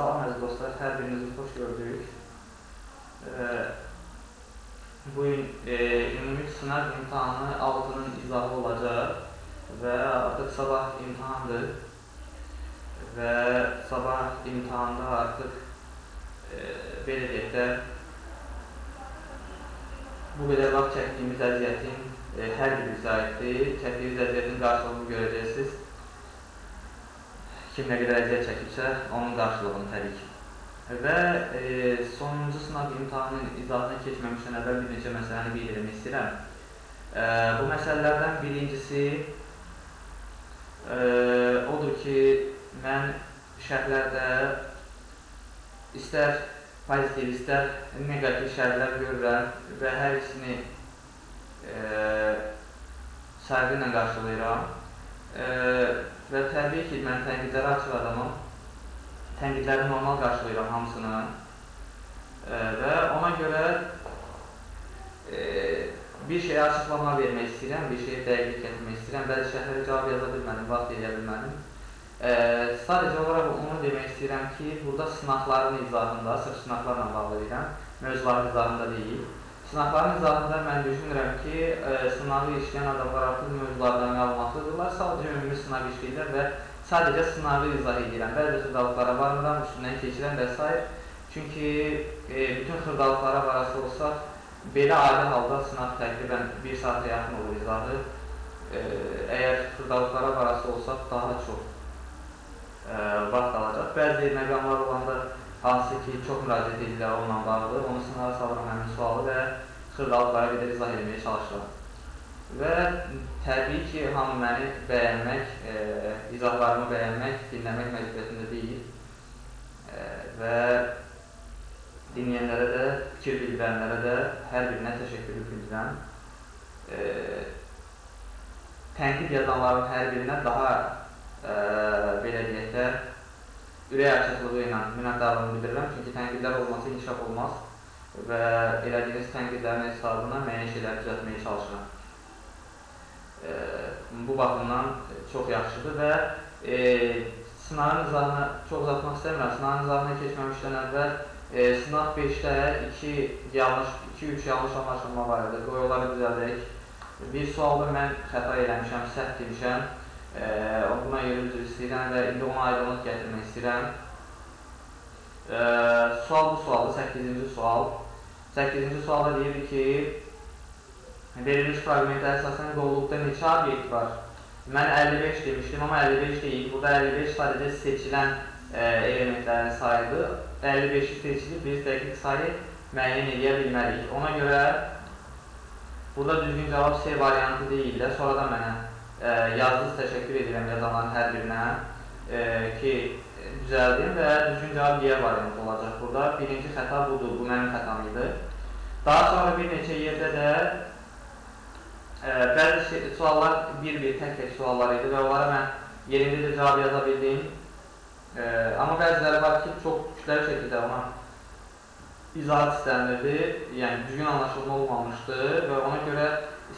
Salam əziz dostlar, hər birinizi xoş gördük. Bu gün e, ümumi sınaq imtahanı 6-nın izahı olacaq və artıq sabah imtahandır və sabah imtahanda artıq e, belə deyək də bu qədər vaxt çəkdiyimiz əziyyətin e, hər birisi aiddir. Çəkdiyimiz əziyyətin qarşılığını görəcəksiniz kim nə qədər əziyyət çəkibsə, onun qarşılığını təbii ki. Və e, sonuncu sınaq imtahanının izahına keçməmişdən əvvəl bir neçə məsələni bildirmək istəyirəm. E, bu məsələlərdən birincisi e, odur ki, mən şərhlərdə istər pozitiv, istər negativ şərhlər görürəm və hər ikisini e, sayğı ilə qarşılayıram. E, və təbii ki, mən tənqidlərə açıq adamım. Tənqidləri normal qarşılayıram hamısını. E, və ona görə e, bir şeyə açıqlama vermək istəyirəm, bir şeyə dəqiqlik gətirmək istəyirəm. Bəzi şəhərə cavab yaza bilmədim, vaxt eləyə bilmədim. E, sadəcə olaraq onu demək istəyirəm ki, burada sınaqların izahında, sırf sınaqlarla bağlı edirəm, mövzuların izahında deyil. Sınaqların izahında mən düşünürəm ki, e, sınağı işləyən adamlar artıq mövzulardan məlumatlıdırlar, sadəcə ümumi sınaq işləyirlər və sadəcə sınağı izah edirəm. Bəzi xırdalıqlara varmıram, üstündən keçirəm və s. Çünki e, bütün xırdalıqlara varası olsaq, belə adi halda sınaq təqribən bir saata yaxın olur izahı. E, əgər xırdalıqlara varası olsaq, daha çox e, vaxt alacaq. Bəzi məqamlar olanda hansı ki, çox müraciət edirlər onunla bağlı, onu sınağa salıram həmin sualı və xırdalıqlara qədər izah etməyə çalışıram. Və təbii ki, hamı məni bəyənmək, e, izahlarımı bəyənmək, dinləmək məcburiyyətində deyil e, və dinləyənlərə də, fikir bildirənlərə də hər birinə təşəkkür bildirirəm. E, tənqid yazanların hər birinə daha e, belə deyək də, ürək açıqlığı ilə minnətdarlığımı bildirirəm, çünki tənqidlər olması inkişaf olmaz və elədiyiniz tənqidlərin hesabına müəyyən şeyləri düzəltməyə çalışıram. E, bu baxımdan çox yaxşıdır və e, sınavın izahına çox uzatmaq istəmirəm. Sınavın izahına keçməmişdən əvvəl e, sınav 5-də 2 yanlış, 2-3 yanlış anlaşılma var idi. Qoy onları düzəldək. Bir sualda mən xəta eləmişəm, səhv demişəm. E, buna görə üzr istəyirəm və indi ona aydınlıq gətirmək istəyirəm. E, sual bu sualdır, 8-ci sual. 8-ci sualda deyir ki, verilmiş fragmentə əsasən qovluqda neçə obyekt var? Mən 55 demişdim, amma 55 deyil. Burada 55 sadəcə seçilən e, elementlərin sayıdır. 55-i seçilib, biz dəqiq sayı müəyyən edə bilmərik. Ona görə burada düzgün cavab C variantı deyil də, sonradan mənə e, yazdınız, təşəkkür edirəm yazanların hər birinə e, ki, düzəldim və düzgün cavab Y variantı olacaq burada. Birinci xəta budur, bu mənim xətam idi. Daha sonra bir neçə yerdə də e, bəzi şey, suallar bir-bir tək-tək suallar idi və onlara mən yerində də cavab yaza bildim. E, amma bəziləri var ki, çox kütləvi şəkildə ona izahat istənilirdi, yəni düzgün anlaşılma olmamışdı və ona görə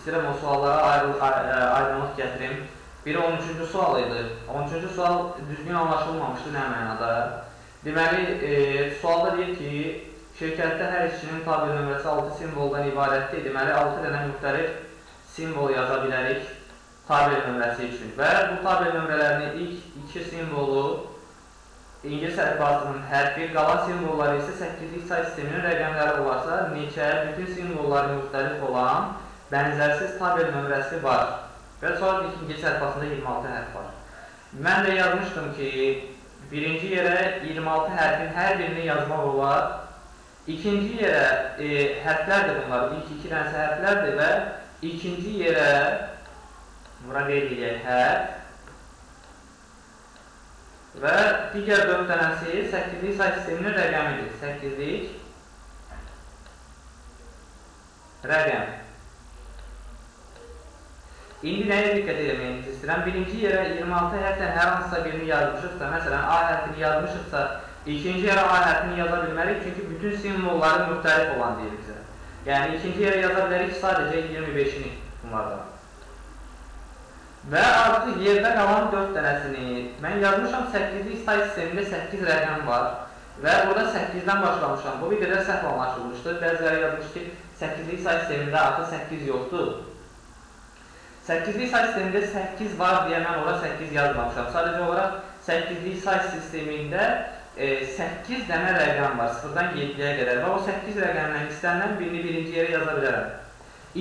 istəyirəm o suallara ayrı, aydınlıq gətirim. Biri 13-cü sual idi. 13-cü sual düzgün anlaşılmamışdı nə mənada? Deməli, e, sualda deyir ki, şirkətdə hər işçinin tabir nömrəsi 6 simvoldan ibarətdir. Deməli, 6 dənə müxtəlif simvol yaza bilərik tabir nömrəsi üçün. Və bu tabir nömrələrinin ilk iki simvolu İngilis əlifbasının hərfi, qalan simvolları isə 8-lik say sisteminin rəqəmləri olarsa, neçə, bütün simvolları müxtəlif olan bənzərsiz tabel nömrəsi var və sonra ikinci səhifasında 26 hərf var. Mən də yazmışdım ki, birinci yerə 26 hərfin hər birini yazmaq olar. İkinci yerə e, hərflərdir bunlar, ilk iki dənəsə hərflərdir və ikinci yerə bura qeyd edək hərf və digər 4 dənəsi 8-lik say sisteminin rəqəmidir. 8-lik rəqəm. İndi nəyə diqqət eləməyinizi istəyirəm? Birinci yerə 26 hərfdən hər hansısa birini yazmışıqsa, məsələn, A hərfini yazmışıqsa, ikinci yerə A hərfini yaza bilmərik, çünki bütün simvolları müxtəlif olan deyir bizə. Yəni, ikinci yerə yaza bilərik sadəcə 25-ini bunlardan. Və artıq yerdə qalan 4 dənəsini, mən yazmışam 8-lik say sistemində 8 rəqəm var. Və burada 8-dən başlamışam. Bu bir qədər səhv anlaşılmışdır. Bəziləri yazmış ki, 8-lik say sistemində artıq 8 yoxdur. 8-lik say sistemində 8 var deyə mən ora 8 yazmamışam. Sadəcə olaraq 8-lik say sistemində e, 8 dənə rəqəm var, 0-dan 7-yə qədər və o 8 rəqəmdən istənilən birini birinci yerə yaza bilərəm.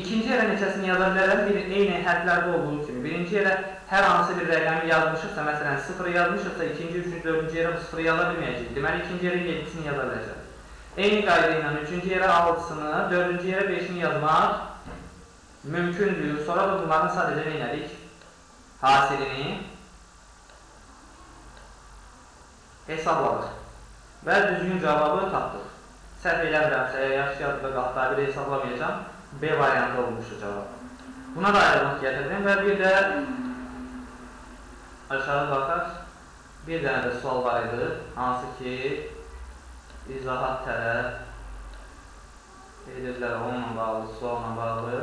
İkinci yerə neçəsini yaza bilərəm? Bir, eyni hərflərdə olduğu kimi. Birinci yerə hər hansı bir rəqəmi yazmışıqsa, məsələn 0 yazmışıqsa, ikinci, üçüncü, dördüncü yerə bu 0 yaza bilməyəcək. Deməli, ikinci yerə 7-sini yaza biləcəm. Eyni qayda ilə üçüncü yerə 6-sını, dördüncü yerə 5-ini yazmaq mümkündür. Sonra da bunların sadəcə nə elədik? Hasilini hesabladıq və düzgün cavabı tapdıq. Səhv eləmirəmsə, yaxşı yazıda qalxda bir hesablamayacam. B variantı olmuşdur cavab. Buna da ayrılıq gətirdim və bir də aşağı baxaq. Bir dənə də sual var idi, hansı ki izahat tərəf edirlər onunla bağlı, sualla bağlı.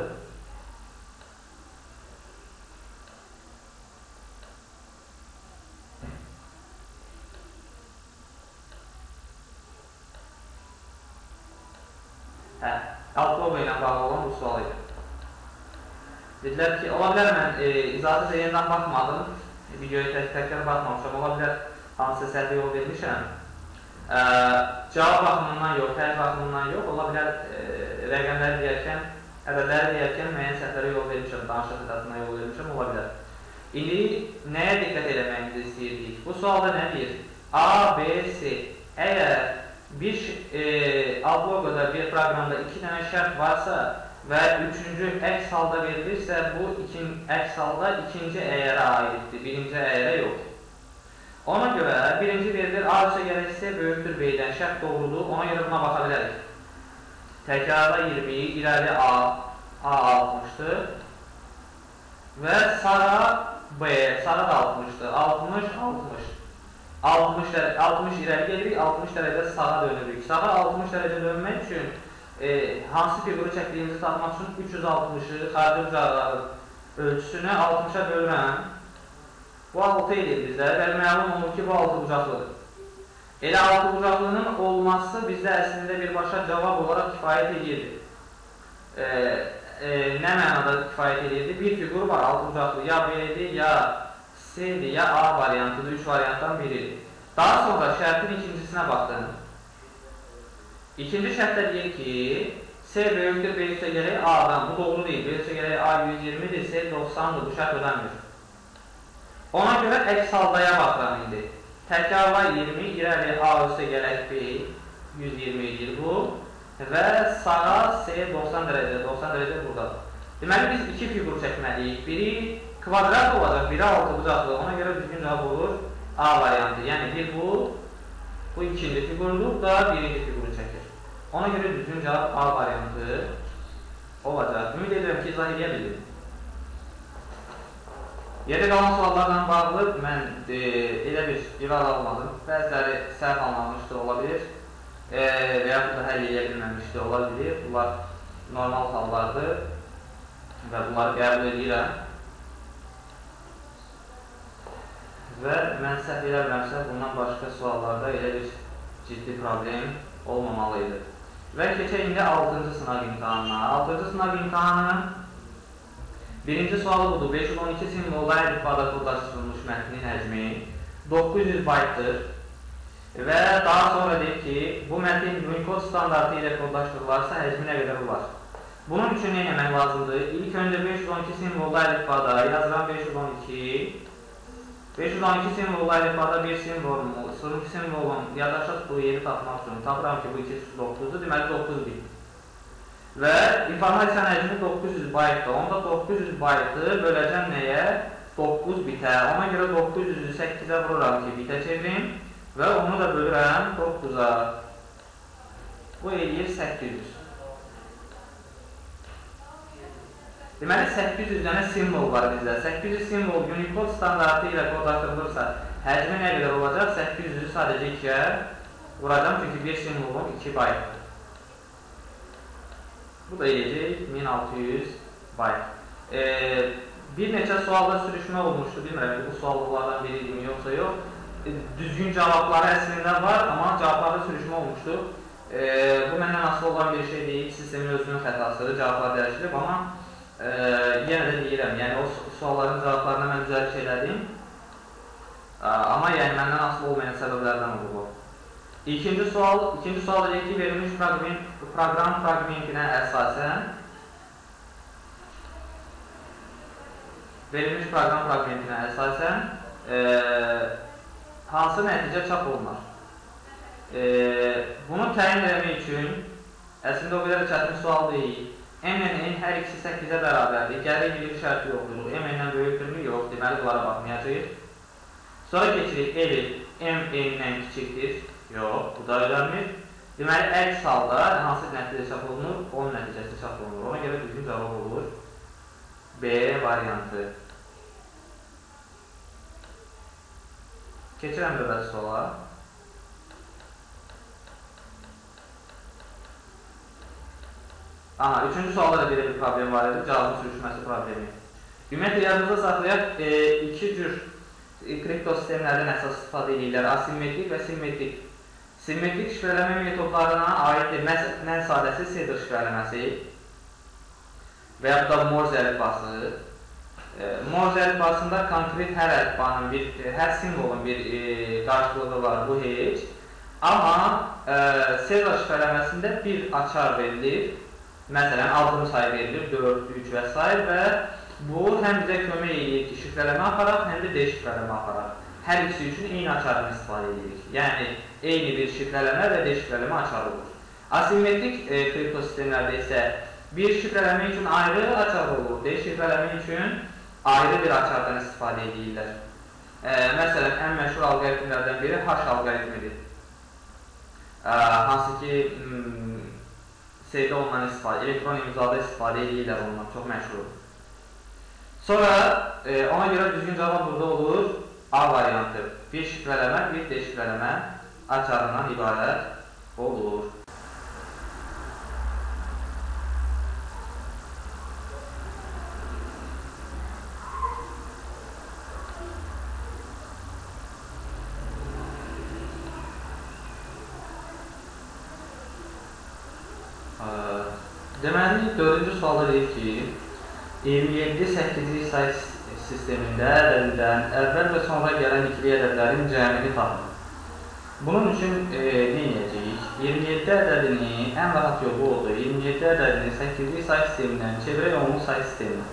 Hə, Altlova ilə bağlı olan bu sual idi. Dedilər ki, ola bilər mən e, icazə də yenidən baxmadım, e, videoya tək-təkrar baxmamışam, ola bilər hansısa səhvə yol vermişəm. E, cavab baxımından yox, tərz baxımından yox, ola bilər e, rəqəmləri deyərkən, ədədləri deyərkən müəyyən səhvlərə yol vermişəm, danışıq xətasına yol vermişəm, ola bilər. İndi nəyə diqqət eləməyimizi istəyirdik? Bu sualda nə deyir? A, B, C. Əgər bir e, Ablogo'da bir proqramda iki dənə şərt varsa və üçüncü əks halda verilirsə, bu ikin, əks halda ikinci əyərə aiddir, birinci əyərə yox. Ona görə birinci verilir A isə gərək C böyükdür B-dən şərt doğrudur, ona görə buna baxa bilərik. Təkrarda 20, irəli A, A 60-dır və sağa B, sağa da 60-dır, 60, 60. 60 dərəcə 60 irəli gedirik, 60 dərəcə sağa dönürük. Sağa 60 dərəcə dönmək üçün e, hansı fiquru çəkdiyimizi tapmaq üçün 360-ı xarici bucaqları ölçüsünü 60-a bölürəm. Bu 6 edir bizdə və məlum olur ki, bu 6 bucaqlıdır. Elə 6 bucaqlının olması bizdə əslində birbaşa cavab olaraq kifayət edirdi. E, e, nə mənada kifayət edirdi? Bir fiqur var 6 bucaqlı, ya B-dir, ya C-dir, ya A variantıdır, 3 variantdan biridir. Daha sonra şərtin ikincisinə baxdım. İkinci şərtdə deyir ki, C böyükdür, B üstə gələk A-dan. Bu doğru deyil. B üstə gələk A 120-dir, C 90-dır. Bu şərt ödənmir. Ona görə əks haldaya baxıram indi. Təkrarla 20, irəli A üstə gələk B 120 edir bu. Və sağa C 90 dərəcə, 90 dərəcə buradadır. Deməli, biz iki figur çəkməliyik. Biri kvadrat olacaq, biri altı bucaqlı. Ona görə düzgün cavab olur A variantı. Yəni bir bu, bu ikinci figurdur, da birinci figuru çəkir. Ona görə düzgün cavab A variantı olacaq. Ümid edirəm ki, izah edə bildim. Yerdə qalan suallarla bağlı mən e, elə bir iradə almadım. Bəziləri səhv anlamışdır, ola bilir. E, və yaxud da həll edə bilməmişdir, ola bilir. Bunlar normal hallardır və bunları qəbul edirəm. Və mən səhv eləmirəmsə, bundan başqa suallarda elə bir ciddi problem olmamalı idi. Və keçək indi 6-cı sınaq imtihanına. 6-cı sınaq imtihanı birinci sualı budur. 512 simvolda əlifbada kodlaşdırılmış mətnin həcmi 900 baytdır. Və daha sonra deyir ki, bu mətin Unicode standartı ilə kodlaşdırılarsa həcmi nə qədər olar? Bunun üçün nə etmək lazımdır? İlk öncə 512 simvolda əlifbada yazıram 512 512 simvol əlifbada bir simvolum, sınıf simvolum yaddaşa tutduğu yeri tapmaq üçün tapıram ki, bu 209-dur, deməli 9 bit. Və informasiya həcmi 900 baytdır. Onda 900 baytı böləcəm nəyə? 9 bitə. Ona görə 900-ü 8-ə vururam ki, bitə çevirim və onu da bölürəm 9-a. Bu eləyir 800. Deməli 800 dənə simvol var bizdə. 800 simvol Unicode standartı ilə kodlaşdırılırsa, həcmi nə qədər olacaq? 800-ü sadəcə 2-yə vuracam, çünki bir simvolun 2 baytdır. Bu da eləyəcək 1600 bayt. E, bir neçə sualda sürüşmə olmuşdu, bilmirəm bu suallardan biri idimi yoxsa yox. e, düzgün cavabları əslində var, amma cavablarda sürüşmə olmuşdur. E, bu məndən asılı olan bir şey deyil, sistemin özünün xətasıdır, cavablar dəyişilib, amma e, yenə də deyirəm, yəni o sualların cavablarına mən düzəliş elədim. Amma yəni məndən asılı olmayan səbəblərdən olur bu. İkinci sual, ikinci sual deyək ki, verilmiş proqram, proqram fraqmentinə əsasən verilmiş proqram fraqmentinə əsasən e, hansı nəticə çap olunar? E, bunu təyin etmək üçün əslində o qədər çətin sual deyil. M-nin hər ikisi 8-ə bərabərdir. Gəlir bir şərti yoxdur. M-dən böyükdürmü? Yox. Deməli, bunlara baxmayacağıq. Sonra keçirik evi M N-dən kiçikdir. Yox, bu da öyrənmir. Deməli, əks halda hansı nəticə çap olunur? Onun nəticəsi çap olunur. Ona görə düzgün cavab olur. B variantı. Keçirəm növbəti suala. Aha, üçüncü sualda da belə bir problem var idi, cavabın sürüşməsi problemi. Ümumiyyətlə, yadınızda saxlayaq, e, iki cür e, kripto sistemlərdən əsas istifadə edirlər, asimetrik və simmetrik. Simmetrik şifrələmə metodlarına aiddir mən sadəsi Cedar şifrələməsi və ya da Morse əlifbası. E, Morse əlifbasında konkret hər əlifbanın bir, hər simvolun bir e, qarşılığı var, bu heç. Amma e, Cedar şifrələməsində bir açar verilir Məsələn, addım sayı verilir, 4, 3 və s. və bu həm bizə kömək edir ki, şifrələmə aparaq, həm də deşifrələmə aparaq. Hər ikisi üçün eyni açardan istifadə edirik. Yəni, eyni bir şifrələmə və deşifrələmə açarı olur. Asimetrik e, kripto sistemlərdə isə bir şifrələmə üçün ayrı açar olur, deşifrələmə üçün ayrı bir açardan istifadə edirlər. E, məsələn, ən məşhur alqoritmlərdən biri hash alqoritmidir. E, hansı ki, şeydə ondan istifadə, elektron imzada istifadə edirlər ondan, çox məşhur. Sonra e, ona görə düzgün cavab burada olur A variantı. Bir şifrələmə, bir deşifrələmə açarından ibarət olur. Deməli, dördüncü sualda deyir ki, 27-8-lik say sistemində ədəddən əvvəl və sonra gələn ikili ədədlərin cəmini tapın. Bunun üçün e, nə edəcəyik? 27 ədədini ən rahat yolu oldu. 27 ədədini 8-lik say sistemindən çevirək onluq say sisteminə.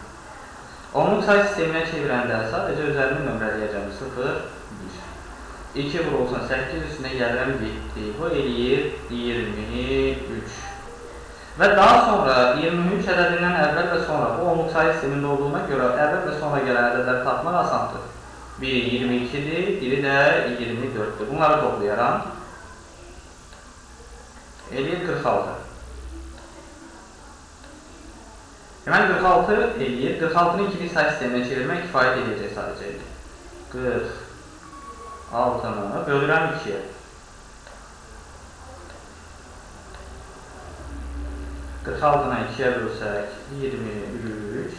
Onluq say sisteminə çevirəndə sadəcə özərini nömrələyəcəm. 0, 1. 2 vurulsun 8 üstünə gəlirəm 7. Bu eləyir 23. Və daha sonra 23 ədədindən əvvəl və sonra bu onluq sayı sistemində olduğuna görə əvvəl və sonra gələn ədədləri tapmaq asandır. Biri 22-dir, biri də 24-dür. Bunları toplayaram. Eləyir 46. Deməli 46 eləyir. 46-nı ikilik sayı sisteminə çevirmək kifayət edəcək sadəcə. 46-nı bölürəm 2-yə. 46-dan 2-yə bölsək 23.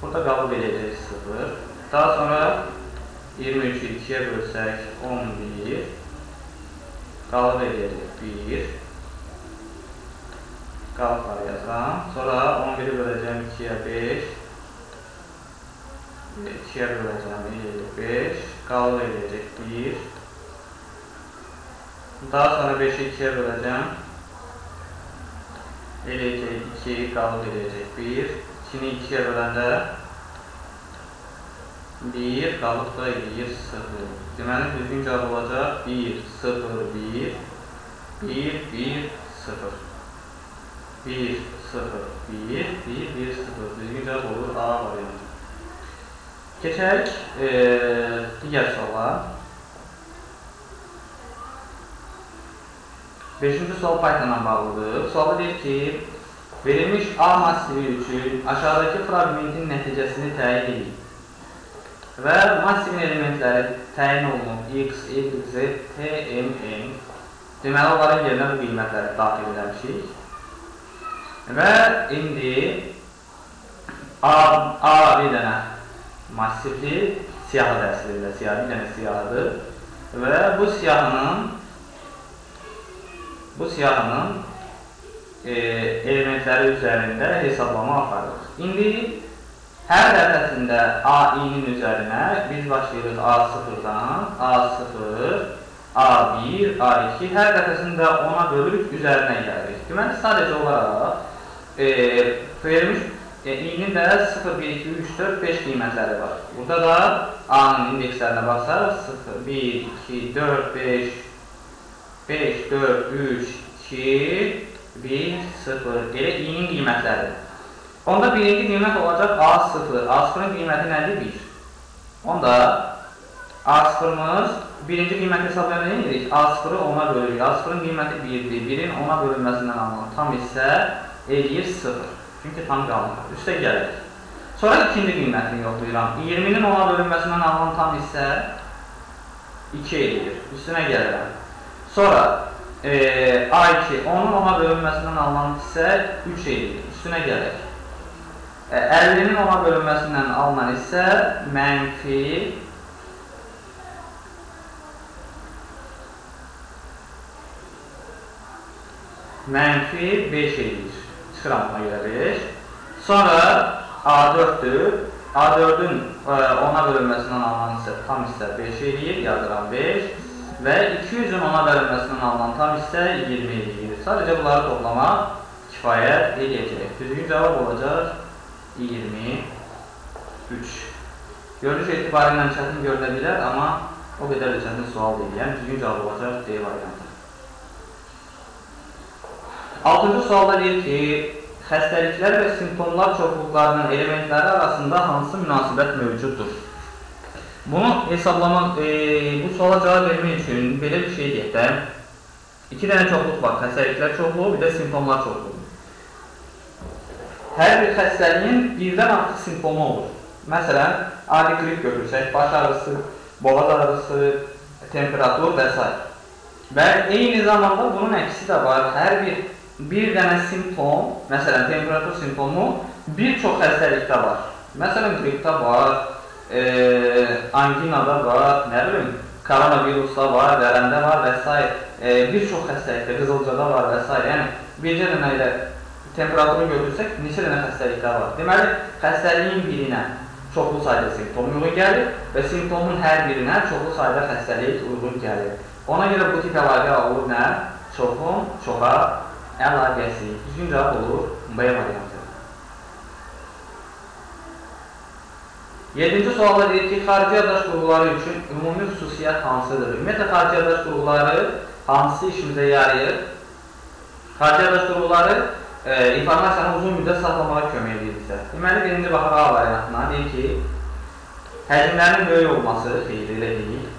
Burada qalıb eləyəcək 0. Daha sonra 23-ü 2-yə bölsək 11. Qalıb eləyəcək 1. Qalıqları yazam. Sonra 11-i böləcəm 2-yə 5. 2-yə böləcəm 5. Qalıb eləyəcək 1. Daha sonra 5-i 2-yə böləcəm eləyəcək 2, qalıq eləyəcək 1. 2-ni 2-yə böləndə 1, qalıq da eləyir 0. Deməli, düzgün cavab olacaq 1, 0, 1, 1, 1, 0. 1, 0, 1, 1, 1, 0. Düzgün cavab olur A variantı. Keçək e, digər suala. Beşinci sual Python-la bağlıdır. Sualda deyir ki, verilmiş A massivi üçün aşağıdakı fragmentin nəticəsini təyin edin. Və massivin elementləri təyin olunub x, y, z, t, m, n. Deməli, onların yerinə bu qiymətləri daxil edəmişik. Və indi A, A bir dənə massivli siyahı dərs verirlər. Siyahı bir dənə siyahıdır. Və bu siyahının bu siyahının e, elementləri üzərində hesablama aparırıq. İndi hər dəfəsində A-nin üzərinə biz başlayırıq A0-dan, A0, A1, A2, hər dəfəsində ona bölürük, üzərinə gəlirik. Deməli, sadəcə olaraq e, verilmiş e, i-nin də 0, 1, 2, 3, 4, 5 qiymətləri var. Burada da A-nın indekslərinə baxsaq, 0, 1, 2, 4, 5, 5, 4, 3, 2, 1, 0. Elə i-nin qiymətləridir. Onda birinci qiymət olacaq A0. A0-ın qiyməti nədir? 1. Onda A0-ımız birinci qiyməti hesablayan nə edirik? A0-ı 10-a bölürük. A0-ın qiyməti 1-dir. 1-in 10-a bölünməsindən alınan tam hissə eləyir 0. Çünki tam qalmır. Üstə gəlir. Sonra ikinci qiymətini yoxlayıram. 20-nin 10-a bölünməsindən alınan tam hissə 2 eləyir. Üstünə gəlirəm. Sonra e, A2 onun 10-a bölünməsindən alınan hissə 3 eləyir. Üstünə gəlir. 50-nin 10-a bölünməsindən alınan isə mənfi mənfi 5 edir. Çıxıram buna görə 5. Sonra A4-dür. A4-ün 10-a bölünməsindən alınan isə tam hissə 5 edir. Yazıram 5. Və 200-ün 10-a bölünməsindən alınan tam hissə 20 edir. Sadəcə bunları toplamaq kifayət edəcək. Düzgün cavab olacaq 23. Görünüş etibarı ilə çətin görünə bilər, amma o qədər də çətin sual deyil. Yəni, düzgün cavab olacaq D variantı. Altıncı sualda deyir ki, xəstəliklər və simptomlar çoxluqlarının elementləri arasında hansı münasibət mövcuddur? Bunu hesablamaq, e, bu suala cavab vermək üçün belə bir şey deyək də, iki dənə çoxluq var, xəstəliklər çoxluğu, bir də simptomlar çoxluğu hər bir xəstəliyin birdən artıq simptomu olur. Məsələn, adi qrip götürsək, baş ağrısı, boğaz ağrısı, temperatur və s. Və eyni zamanda bunun əksi də var. Hər bir bir dənə simptom, məsələn, temperatur simptomu bir çox xəstəlikdə var. Məsələn, qripdə var, e, anginada var, nə bilim, koronavirusda var, vərəndə var və s. E, bir çox xəstəlikdə, qızılcada var və s. Yəni, bircə dənə ilə temperaturunu götürsək, neçə dənə xəstəliklər var. Deməli, xəstəliyin birinə çoxlu sayda simptom uyğun gəlir və simptomun hər birinə çoxlu sayda xəstəlik uyğun gəlir. Ona görə bu tip əlaqə olur nə? Çoxun, çoxa əlaqəsi. Düzgün cavab olur B variantı. 7-ci sualda deyir ki, xarici yaddaş qurğuları üçün ümumi xüsusiyyət hansıdır? Ümumiyyətlə, xarici yaddaş qurğuları hansı işimizə yarayır? Xarici yaddaş qurğuları e, informasiyanı uzun müddət saxlamağa kömək edirsə. Deməli, birinci baxır A variantına, deyir ki, həcmlərin böyük olması xeyir, elə deyil.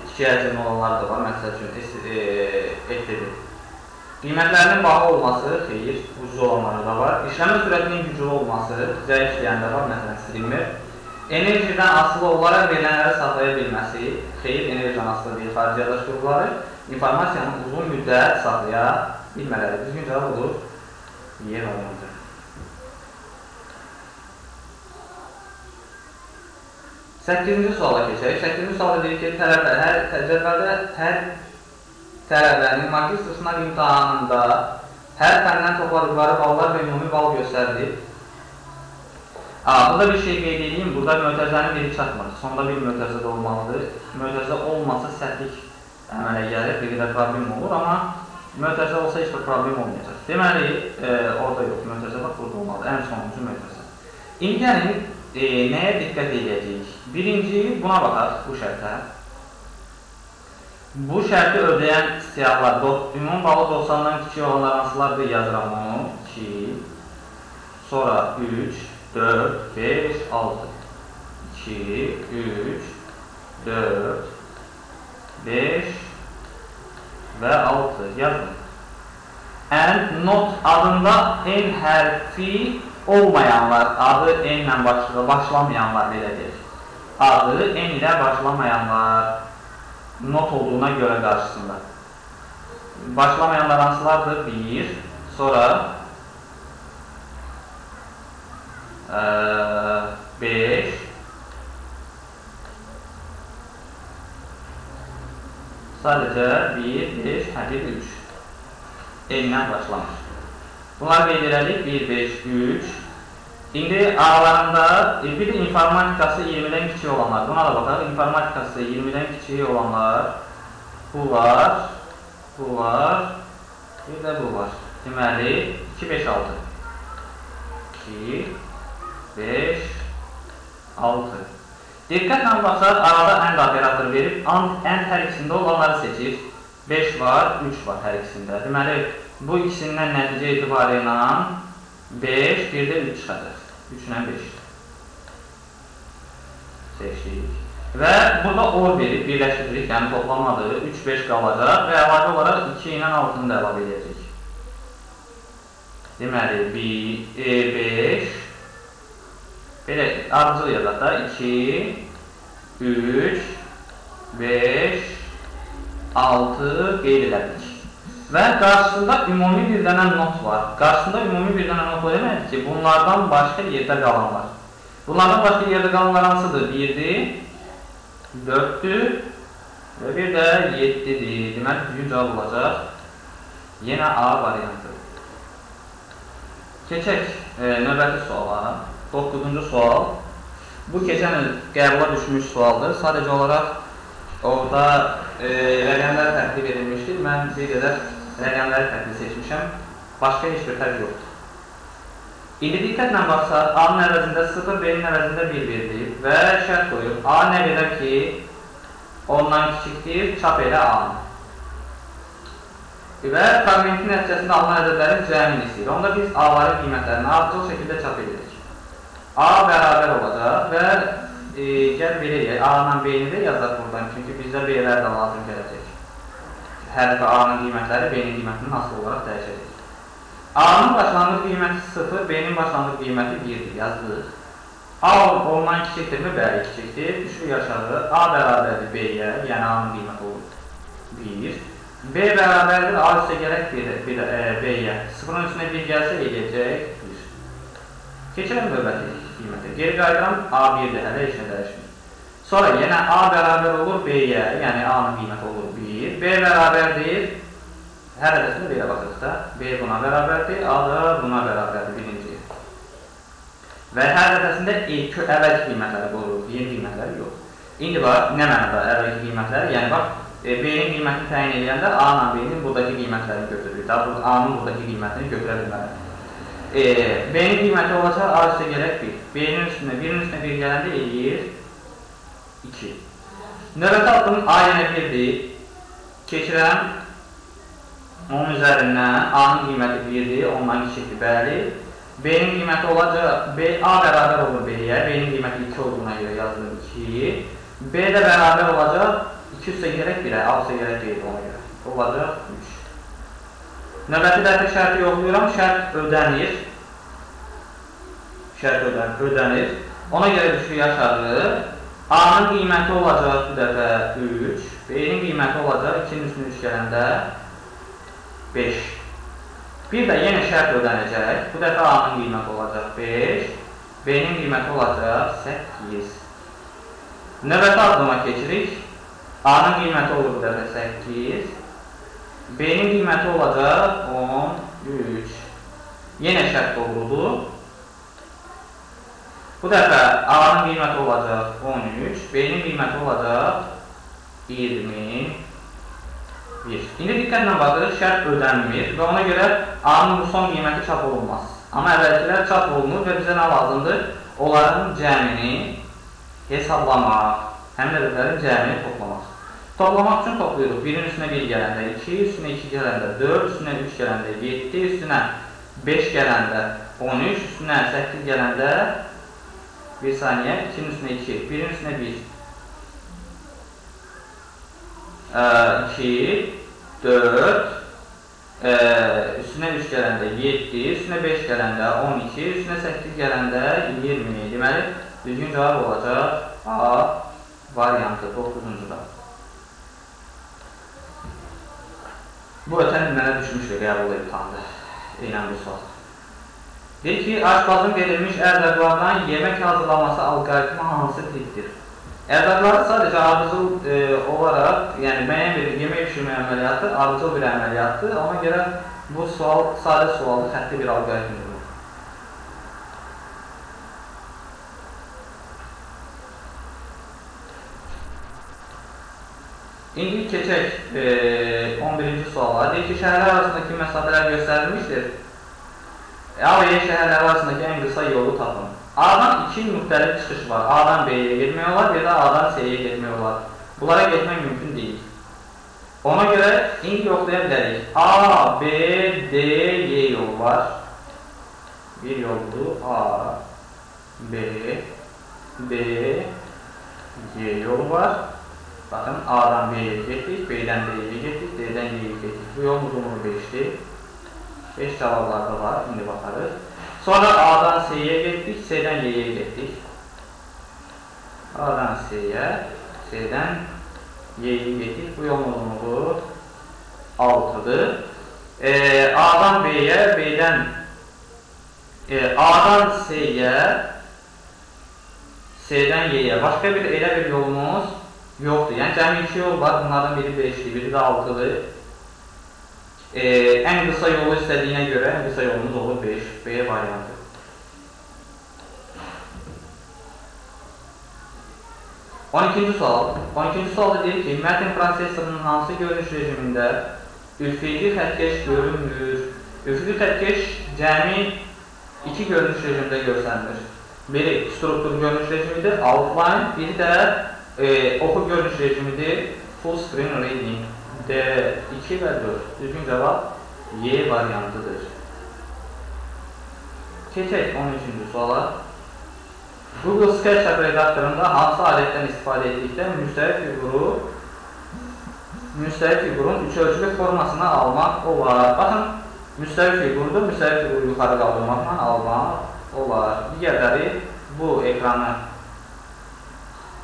İki həcmli olanlar da var, məsəl üçün etdir. Qiymətlərinin baha olması xeyir, ucuz olanları da var. İşləmə sürətinin güclü olması, zəif işləyəndə var, məsələn, silinmir. Enerjidən asılı olaraq verilənləri saxlaya bilməsi, xeyir, enerjidən asılı deyil, xarici yadaş qrupları informasiyanı uzun müddət saxlaya bilmələri. Düzgün cavab olur. Y variantı. Səkkizinci suala keçək. Səkkizinci suala deyir ki, tələbə, hər təcrübədə hər tələbənin magistr sınaq imtahanında hər fəndən topladıqları ballar və ümumi bal göstərilir. Burada bir şey qeyd edeyim, burada mötəzənin biri çatmır. Sonda bir mötəzə də olmalıdır. Mötəzə olmasa səhvlik əmələ gəlir, bir qədər problem olur, amma Mötəzə olsa heç bir problem olmayacaq. Deməli, e, orada yox, mötəzə bax burada olmalı, ən sonuncu mötəzə. İndi gəlin, e, nəyə diqqət edəcəyik? Birinci, buna baxaq, bu şərtə. Bu şərti ödəyən siyahlar, ümum balı 90-dan kiçik olanlar hansılardır? Yazıram onu. 2, sonra 3, 4, 5, 6. 2, 3, 4, 5, və 6 yazın. Ən not adında N hərfi olmayanlar, adı N ilə başlığı, başlamayanlar belə deyir. Adı N ilə başlamayanlar not olduğuna görə qarşısında. Başlamayanlar hansılardır? 1, sonra 5 sadəcə 1, 5, hədif 3 endən başlamış. Bunları qeyd elədik 1, 5, 3 İndi aralarında e, bir informatikası 20-dən kiçik olanlar. Buna da baxaq. İnformatikası 20-dən kiçik olanlar bu var, bu var, bir də bu var. Deməli 2, 5, 6. 2, 5, 6. Diqqətlə baxsaq, arada ənd operatoru verib, ənd hər ikisində olanları seçir. 5 var, 3 var hər ikisində. Deməli, bu ikisindən nəticə etibarı ilə 5, bir də 3 çıxacaq. 3 ilə 5. Seçdik. Və burada or verib, birləşdiririk, yəni toplamadır. 3, 5 qalacaq və əlavə olaraq 2 ilə 6-nı da əlavə edəcək. Deməli, 5, belə ardıcıl yazaq da, 2, 3, 5, 6 qeyd elədik. Və qarşısında ümumi bir dənə not var. Qarşısında ümumi bir dənə not deməkdir ki, bunlardan başqa yerdə qalanlar. Bunlardan başqa yerdə qalanlar hansıdır? 1-dir, 4-dür və bir də 7-dir. Deməli, düzgün cavab olacaq. Yenə A variantı. Keçək e, növbəti suala. 9-cu sual. Bu keçən il qəbula düşmüş sualdır. Sadəcə olaraq orada e, rəqəmlər tərtib edilmişdir. Mən bir qədər rəqəmləri tərtib seçmişəm. Başqa heç bir fərq yoxdur. İndi diqqətlə baxsaq, A-nın əvəzində 0, B-nin əvəzində 1 verilib və şərt qoyub. A nə qədər ki, ondan kiçikdir, çap elə A-nı. Və fragmentin nəticəsində alınan ədədlərin cəmini istəyir. Onda biz A-ların qiymətlərini ardıcıl şəkildə çap edirik. A bərabər olacaq və e, gəl belə deyək, A-la B-ni də yazaq buradan, çünki bizdə B-lər də lazım gələcək. Hər dəfə A-nın qiymətləri B-nin qiymətinin asıl olaraq dəyişəcək. A-nın başlanğıc qiyməti 0, B-nin başlanğıc qiyməti 1-dir, yazdıq. A ondan kiçikdirmi? Bəli, kiçikdir. Düşürük aşağı. A bərabərdir B-yə, yəni A-nın qiyməti olur 1. B bərabərdir A üstə gərək B-yə. Sıfırın üstünə 1 gəlsə eləyəcək 1. Keçəlim növbəti qiymətə. Geri qayıdıram A1-dir, hələ heç nə dəyişmir. Sonra yenə A bərabər olur B-yə, yəni A-nın qiyməti olur 1. B bərabərdir, hər ədəsində B-yə baxırıq da. B buna bərabərdir, A da buna bərabərdir, birinci. Və hər ədəsində əvvəlki qiymətləri qoyuruq, yeni qiymətləri yox. İndi bax, nə mənada əvvəlki qiymətləri? Yəni bax, e, B-nin qiymətini təyin edəndə A ilə B-nin buradakı qiymətlərini götürürük. Daha doğrusu A-nın buradakı qiymətini götürə bilmərəm. E, B-nin qiyməti olacaq A üstə gələk 1. B-nin üstünə 1-in üstünə 1 gələndə eləyir 2. Növbəti addımın A yenə 1-dir. Keçirəm onun üzərindən A-nın qiyməti 1-dir, ondan kiçikdir, bəli. B-nin B, A bərabər olur B-yə, B-nin qiyməti 2 olduğuna görə yazılır 2. B də bərabər olacaq 2 üstə gərək 1-ə, A üstə gərək 1 ona görə. Olacaq 3. Növbəti dəfə şərti yoxlayıram, şərt ödənir. Şərt ödənir, ödənir. Ona görə düşürük aşağı. A-nın qiyməti olacaq bu dəfə 3, B-nin qiyməti olacaq 2-nin üstünü 3 gələndə 5. Bir də yenə şərt ödənəcək. Bu dəfə A-nın qiyməti olacaq 5, B-nin qiyməti olacaq 8. Növbəti addıma keçirik. A-nın qiyməti olur bu dəfə 8. B-nin qiyməti olacaq 13. Yenə şərt doğrudur. Bu dəfə A-nın qiyməti olacaq 13. B-nin qiyməti olacaq 21. İndi diqqətlə baxırıq, şərt ödənmir və ona görə A-nın bu son qiyməti çap olunmaz. Amma əvvəlkilər çap olunur və bizə nə lazımdır? Onların cəmini hesablamaq, həm də cəmini toplamaq. Toplamaq üçün toplayırıq. 1-in üstünə 1 gələndə 2, üstünə 2 gələndə 4, üstünə 3 gələndə 7, üstünə 5 gələndə 13, üstünə 8 gələndə 1 saniyə, 2-nin üstünə 2, 1-in üstünə 1. 2, 4, üstünə 3 gələndə 7, üstünə 5 gələndə 12, üstünə 8 gələndə 20. Deməli, düzgün cavab olacaq A variantı 9-cuda. Bu ötən mənə düşmüşdür qəbul imtihanında. Eynən bu sual. Deyir ki, aşbazın verilmiş ərzəqlardan yemək hazırlaması alqoritmi hansı tipdir? Ədadları sadəcə ardıcıl e, olaraq, yəni müəyyən bir yemək pişirmə əməliyyatı ardıcıl bir əməliyyatdır. Ona görə bu sual sadə sualdır, xətti bir alqoritmdir. İndi keçək e, 11-ci suala. Deyir ki, şəhərlər arasındakı məsafələr göstərilmişdir. A və Y şəhərləri arasındakı ən qısa yolu tapın. A-dan iki müxtəlif çıxış var. A-dan B-yə getmək olar, ya da A-dan C-yə getmək olar. Bunlara getmək mümkün deyil. Ona görə indi yoxlaya bilərik. A, B, D, Y yolu var. Bir yoldur. A, B, D, Y yolu var. Baxın, A-dan B-yə getdik, B-dən D-yə getdik, D-dən Y-yə getdik. Bu yolun uzunluğu 5-dir. 5 cavablarda var, indi baxarız. Sonra A-dan C-yə getdik, C-dən Y-yə getdik. A-dan C-yə, C-dən Y-yə getdik. Bu yolun uzunluğu 6-dır. E, A-dan B-yə, B-dən e, A-dan C-yə, C-dən Y-yə. Başqa bir elə bir yolumuz yoxdur. Yəni cəmi iki yol var. Bunlardan biri 5-dir, biri də 6-dır. E, ən qısa yolu istədiyinə görə ən qısa yolumuz olur 5, B variantı. On ikinci sual. 12-ci sualda deyir ki, mətn prosesorunun hansı görünüş rejimində üfüqi xətkeş görünmür? Üfüqi xətkeş cəmi iki görünüş rejimdə görsənir. Biri struktur görünüş rejimidir, outline, biri də e, görünüş rejimidir, full screen reading. D2 və 4. Düzgün cavab Y variantıdır. Keçək 13-cü suala. Google SketchUp redaktorunda hansı alətdən istifadə etdikdə müstəviq fiquru müstəviq fiqurun üç ölçülü formasını almaq olar. Baxın, müstəviq fiqurdur, müstəviq fiquru yuxarı qaldırmaqla almaq olar. Digərləri bu ekranı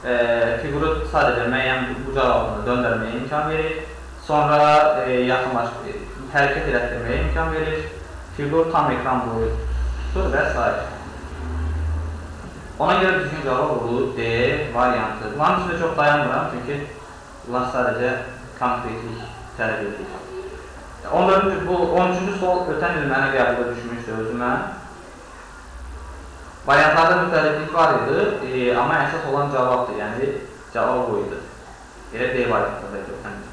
e, fiquru sadəcə müəyyən bu cavabını döndərməyə imkan verir. Sonra e, yaxınlaş, e, hərəkət elətdirməyə imkan verir. Fiqur tam ekran boyutur və s. Ona görə düzgün cavab olur D variantı. Bunların üstündə çox dayanmıram, çünki bunlar sadəcə konkretlik tələb edir. 14-cü, bu 13-cü sual ötən il mənə qəbulda düşmüşdü özümə. Variantlarda müxtəliflik var idi, e, amma əsas olan cavabdır, yəni cavab bu idi. Elə D variantında ötən il.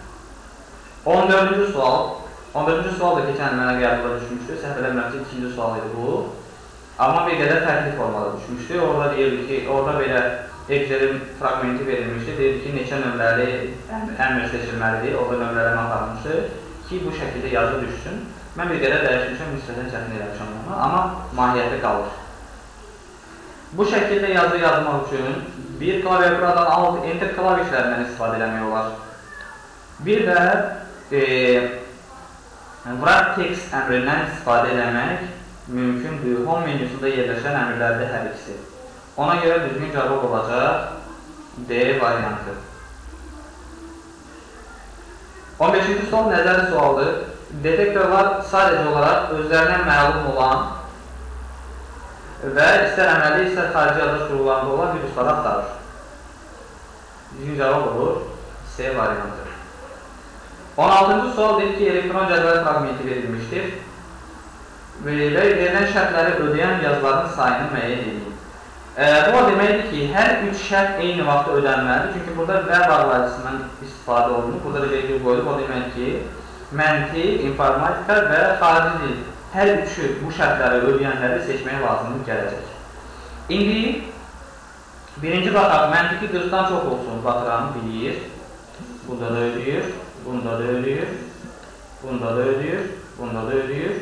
14-cü sual. 14-cü sual da keçən mənə qəbulda düşmüşdü. Səhv eləmirəmsə ikinci sual idi bu. Amma bir qədər fərqli formada düşmüşdü. Orada deyirdi ki, orada belə Excel-in fraqmenti verilmişdi. Deyirdi ki, neçə nömrəli əmr seçilməlidir. Orada nömrələmə aparılmışdı ki, bu şəkildə yazı düşsün. Mən bir qədər dəyişmişəm, nisbətən çətin eləmişəm onu, amma mahiyyəti qalır. Bu şəkildə yazı yazmaq üçün bir klaviaturadan alt enter klavişlərindən istifadə eləmək olar. Bir də e, wrap text əmrindən istifadə eləmək mümkündür. Home menüsündə yerləşən əmrlərdə hər ikisi. Ona görə düzgün cavab olacaq D variantı. 15-ci sual nəzəri sualdır. Detektorlar sadəcə olaraq özlərinə məlum olan və istər əməli, istər xarici yaddaş qurğularında olan virusları axtarır. Düzgün cavab olur C variantı. 16-cı sual deyir ki, elektron cədvəl fragmenti verilmişdir və verilən şərtləri ödəyən yazıların sayını müəyyən edin. E, bu o deməkdir ki, hər üç şərt eyni vaxtda ödənməlidir. Çünki burada və bağlayıcısından istifadə olunur. Burada da vergi qoyulub. O demək ki, məntiq, informatika və xarici dil hər üçü bu şərtləri ödəyənləri seçməyə lazımdır gələcək. İndi birinci baxaq, məntiqi 40-dan çox olsun. Baxıram, 1, burada da ödəyir. Bunda da ödəyir. Bunda da ödəyir. Bunda da ödəyir.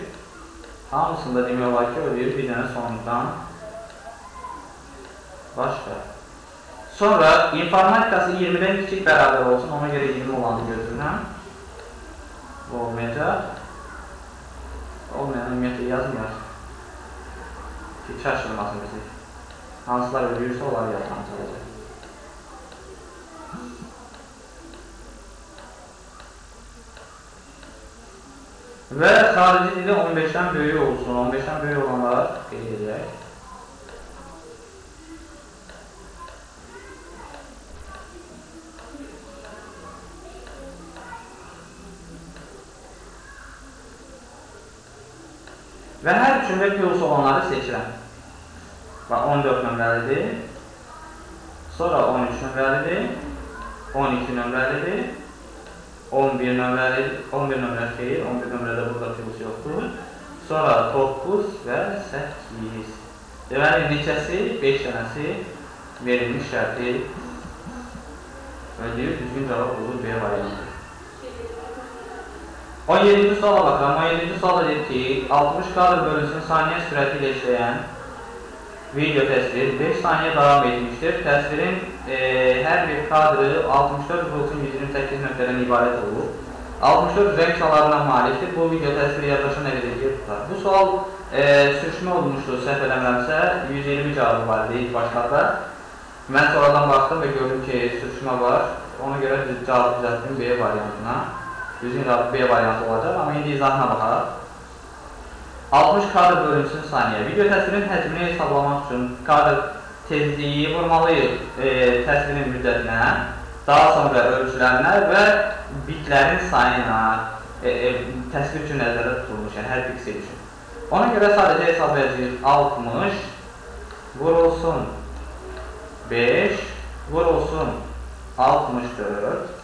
Hamısında demək olar ki, ödəyir. Bir dənə sonundan başqa. Sonra informatikası 20-dən kiçik bərabər olsun. Ona görə 20 olanı götürürəm. Bu olmayacaq. Olmayan ümumiyyətlə yazmayaq. Ki, çaşırmasın bizi. Hansılar ödəyirsə, onları yazmam çalışacaq. Və xarici dildə 15-dən böyük olsun. 15-dən böyük olanlar qeyd edək. Və hər üçündə plus olanları seçirəm. Bax 14 nömrəlidir. Sonra 13 nömrəlidir. 12 nömrəlidir. 11 nömrəli, 11 nömrə xeyir, 11 nömrədə burada plus yoxdur. Sonra 9 və 8. Deməli, neçəsi? 5 dənəsi verilmiş şərti və deyir, düzgün cavab olur B variantı. 17-ci suala baxıram. 17-ci suala deyir ki, 60 kadr bölünsün saniyə sürəti ilə işləyən video təsvir 5 saniyə davam etmişdir. Təsvirin e, hər bir kadrı 64 voltun 128 nöqtədən ibarət olur. 64 rəng çalarına malikdir. Bu video təsviri yaddaşa nə qədər yer tutar? Bu sual e, sürüşmə olmuşdur, səhv eləmirəmsə 120 cavabı var idi ilk başlarda. Mən sonradan baxdım və gördüm ki, sürüşmə var. Ona görə cavab düzəltdim B variantına. Düzgün cavab B variantı olacaq, amma indi izahına baxaq. 60 kadr bölünsün saniyə. Video təsvirin həcmini hesablamaq üçün kadr tezliyi vurmalıyıq e, təsvirin müddətinə, daha sonra ölçülərinə və bitlərin sayına e, e, təsvir üçün nəzərdə tutulmuş, yəni hər piksel üçün. Ona görə sadəcə hesablayacağıq 60 vurulsun 5 vurulsun 64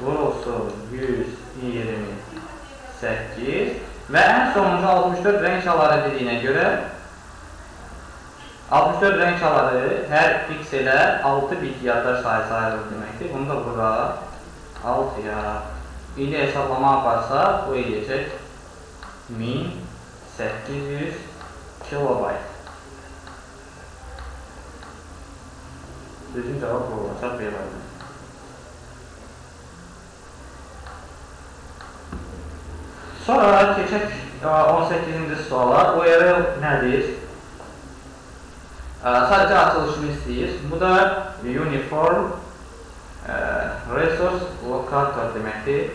vurulsun 128 və ən sonuncu 64 rəng şaları dediyinə görə 64 rəng şaları hər pikselə 6 bit yaddaş sayısı ayrılır deməkdir. Bunu da bura 6-ya indi hesablama aparsa bu eləyəcək 1800 kilobayt. Düzgün cavab olacaq B variantı. Sonra keçək 18-ci suala. URL nədir? Sadəcə açılışını istəyir. Bu da Uniform Resource Locator deməkdir.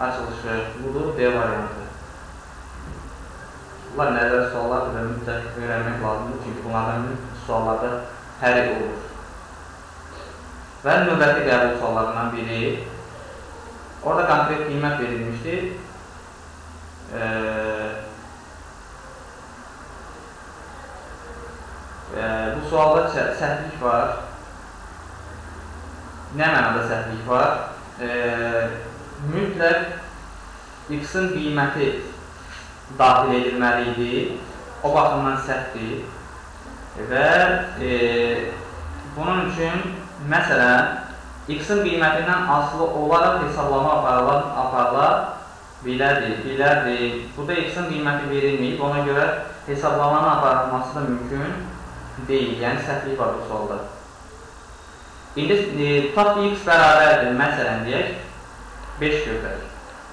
Açılışı budur, D variantı. Bunlar nəzər suallar və mütləq öyrənmək lazımdır, çünki bunlardan suallarda hər il olur. Və növbəti qəbul suallarından biri, orada konkret qiymət verilmişdir. Bu sualda səhvlik var. Nə mənada səhvlik var? Mütləq x-in qiyməti daxil edilməli idi. O baxımdan səhvdir. Və e, bunun üçün məsələn x-in qiymətindən asılı olaraq hesablama aparıla, aparıla bilərdik, bilərdik. Burada x-in qiyməti verilməyib, ona görə hesablamanın aparılması da mümkün deyil. Yəni, səhvlik var bu sualda. İndi e, tutaq x bərabərdir, məsələn, deyək, 5 götürək.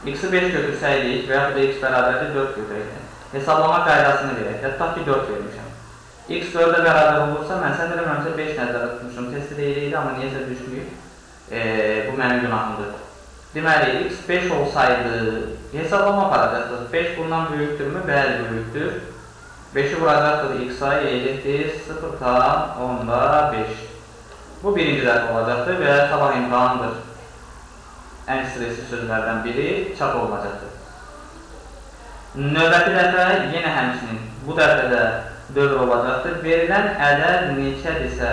x-i 5 götürsəydik və yaxud da x bərabərdir, 4 götürək. Hesablama qaydasını verək. Tutaq ki, 4 vermişəm. x 4-ə bərabər olursa, mən sən eləməmsə 5 nəzərdə tutmuşum. Testi deyiləydi, amma niyəsə düşməyib. E, bu mənim günahımdır. Deməli, x 5 olsaydı, hesablama aparacaqdıq. 5 bundan böyükdürmü? Bəli, böyükdür. 5-i vuracaqdıq x-a, yeyəcəkdir 0,5. Bu birinci dəfə olacaqdır və sabah imtihandır. Ən stresli sözlərdən biri çap olunacaqdır. Növbəti dəfə yenə həmçinin bu dəfə də dövr olacaqdır. Verilən ədəd neçədirsə,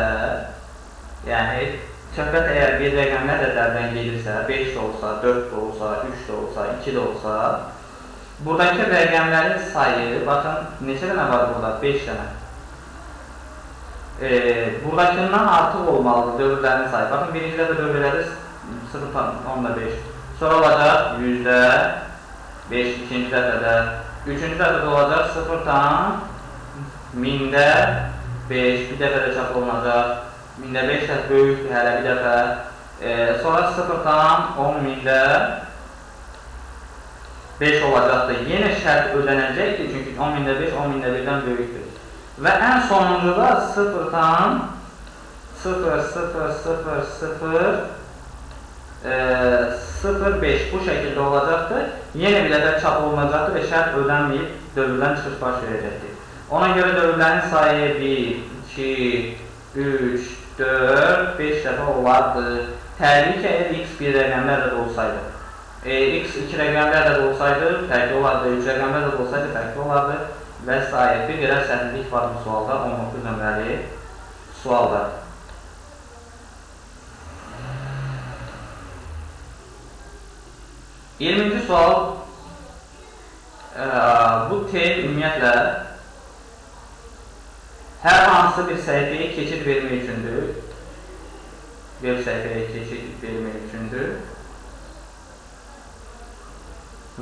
yəni Söhbət əgər bir rəqəmlər ədədlərdən gedirsə, 5 də olsa, 4 də olsa, 3 də olsa, 2 də olsa, buradakı rəqəmlərin sayı, baxın, neçə dənə var burada? 5 dənə. E, buradakından artıq olmalıdır dövrlərin sayı. Baxın, birinci dəfə dövrləri 0.5. Sonra olacaq 100-də 5, ikinci dəfədə. Üçüncü dəfədə olacaq 0.1000-də 5, bir dəfədə çap olunacaq. Mində 5 dəfə böyükdür hələ bir dəfə. E, sonra 0-dan 10 mində 5 olacaqdır. Yenə şərt ödənəcəkdir, çünki 10 mində 5, 10 mində 1-dən böyükdür. Və ən sonuncuda 0-dan 0, 0, 0, 0, e, 0, 5 bu şəkildə olacaqdır. Yenə bir dəfə çap olunacaqdır və şərt ödənməyib dövrdən çıxış baş verəcəkdir. Ona görə dövrlərin sayı 1, 2, 3, 4, 5 dəfə olardı. Təbii ki, əgər x bir rəqəmlərlə də olsaydı. e, x 2 rəqəmli ədəd olsaydı fərqli olardı, 3 rəqəmli ədəd olsaydı fərqli olardı və s. bir qədər səhvlik var bu sualda, 19 nömrəli sualda. Yirminci sual, ə, bu tem ümumiyyətlə hər hansı bir səhifəyə keçid vermək üçündür. Web səhifəyə keçid vermək üçündür.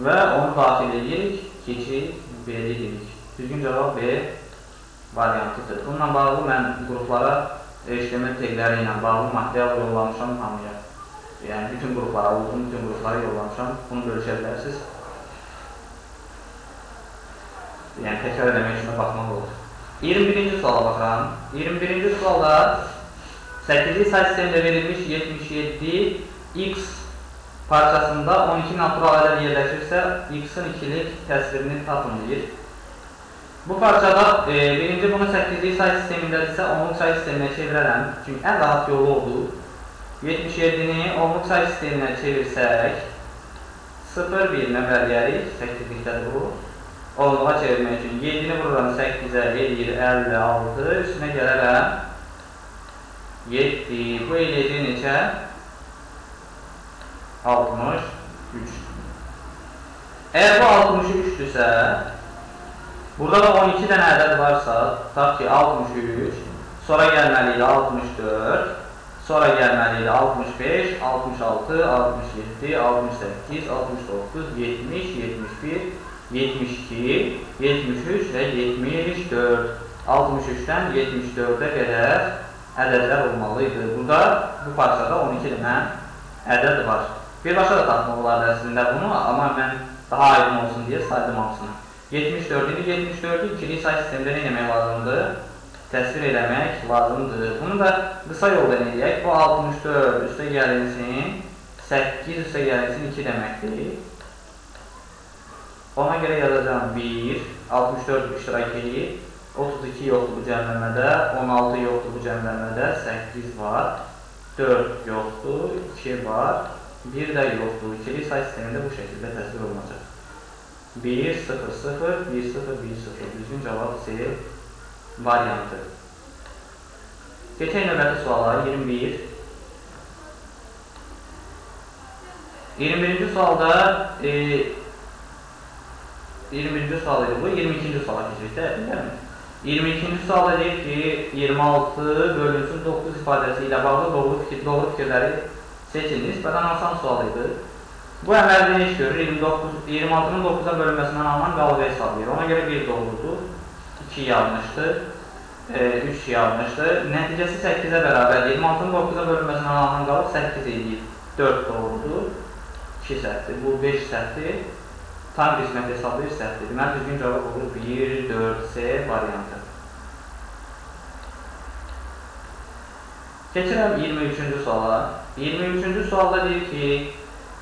Və onu daxil edirik, keçid veririk. Düzgün cavab B variantıdır. Bununla bağlı mən qruplara HTML tegləri ilə bağlı material yollamışam hamıya. Yəni, bütün qruplara, uzun bütün qruplara yollamışam. Bunu bölüşə bilərsiniz. Yəni, təkrar eləmək üçün baxmaq olur. 21-ci suala baxıram. 21-ci sualda 8-ci say sistemində verilmiş 77 x parçasında 12 natural ədəd yerləşirsə, x-in ikilik təsvirini tapın deyir. Bu parçada e, birinci bunu 8-ci say sistemindədirsə, 10-luq say sisteminə çevirərəm. Çünki ən rahat yolu oldu. 77-ni 10-luq say sisteminə çevirsək, 0-1 nömrələyərik, 8-likdədir bu. Onluğa çevirmək üçün 7-ni vururam 8-ə, eləyir 56, üstünə gələrəm 7, bu eləyəcək neçə? 63. Əgər bu 63-dürsə, burada da 12 dənə ədəd varsa, tutaq ki 63, sonra gəlməli ilə 64, sonra gəlməli ilə 65, 66, 67, 68, 69, 70, 71, 72, 73 və 74. 63-dən 74-ə qədər ədədlər olmalı idi. Burada bu parçada 12 dənə ədəd var. Birbaşa da tapmaq olardı əslində bunu, amma mən daha aydın olsun deyə saydım hamısını. 74-ünü 74-ü ikili say sistemdə nə etmək lazımdır? Təsvir eləmək lazımdır. Bunu da qısa yolda eləyək. Bu 64 üstə gəlinsin, 8 üstə gəlinsin 2 deməkdir. Ona görə yazacağım 1, 64 iştirak edir, 32 yoxdur bu cəmləmədə, 16 yoxdur bu cəmləmədə, 8 var, 4 yoxdur, 2 var, 1 də yoxdur. İkili say sistemində bu şəkildə təsvir olunacaq. 1, 0, 0, 1, 0, 1, 0. Düzgün cavab C variantı. Keçək növbəti suala 21. 21-ci sualda e, 21-ci sual idi bu, 22-ci suala keçirikdə, eləmi? 22-ci sualda deyir ki, 26 bölünsün 9 ifadəsi ilə bağlı doğru, fikir, doğru fikirləri seçin. Nisbətən asan sual idi. Bu əməldə iş görür? 26-nın 9-a bölünməsindən alınan qalığı hesablayır. Ona görə 1 doğrudur, 2 yanlışdır, 3 e, yanlışdır. Nəticəsi 8-ə bərabərdir. 26-nın 9-a bölünməsindən alınan qalıq 8 edir. 4 doğrudur, 2 səhvdir. Bu 5 səhvdir. Tam qismət hesablayır səhvdir. Deməli, düzgün cavab olur 1, 4, C variantı. Keçirəm 23-cü suala. 23-cü sualda deyir ki,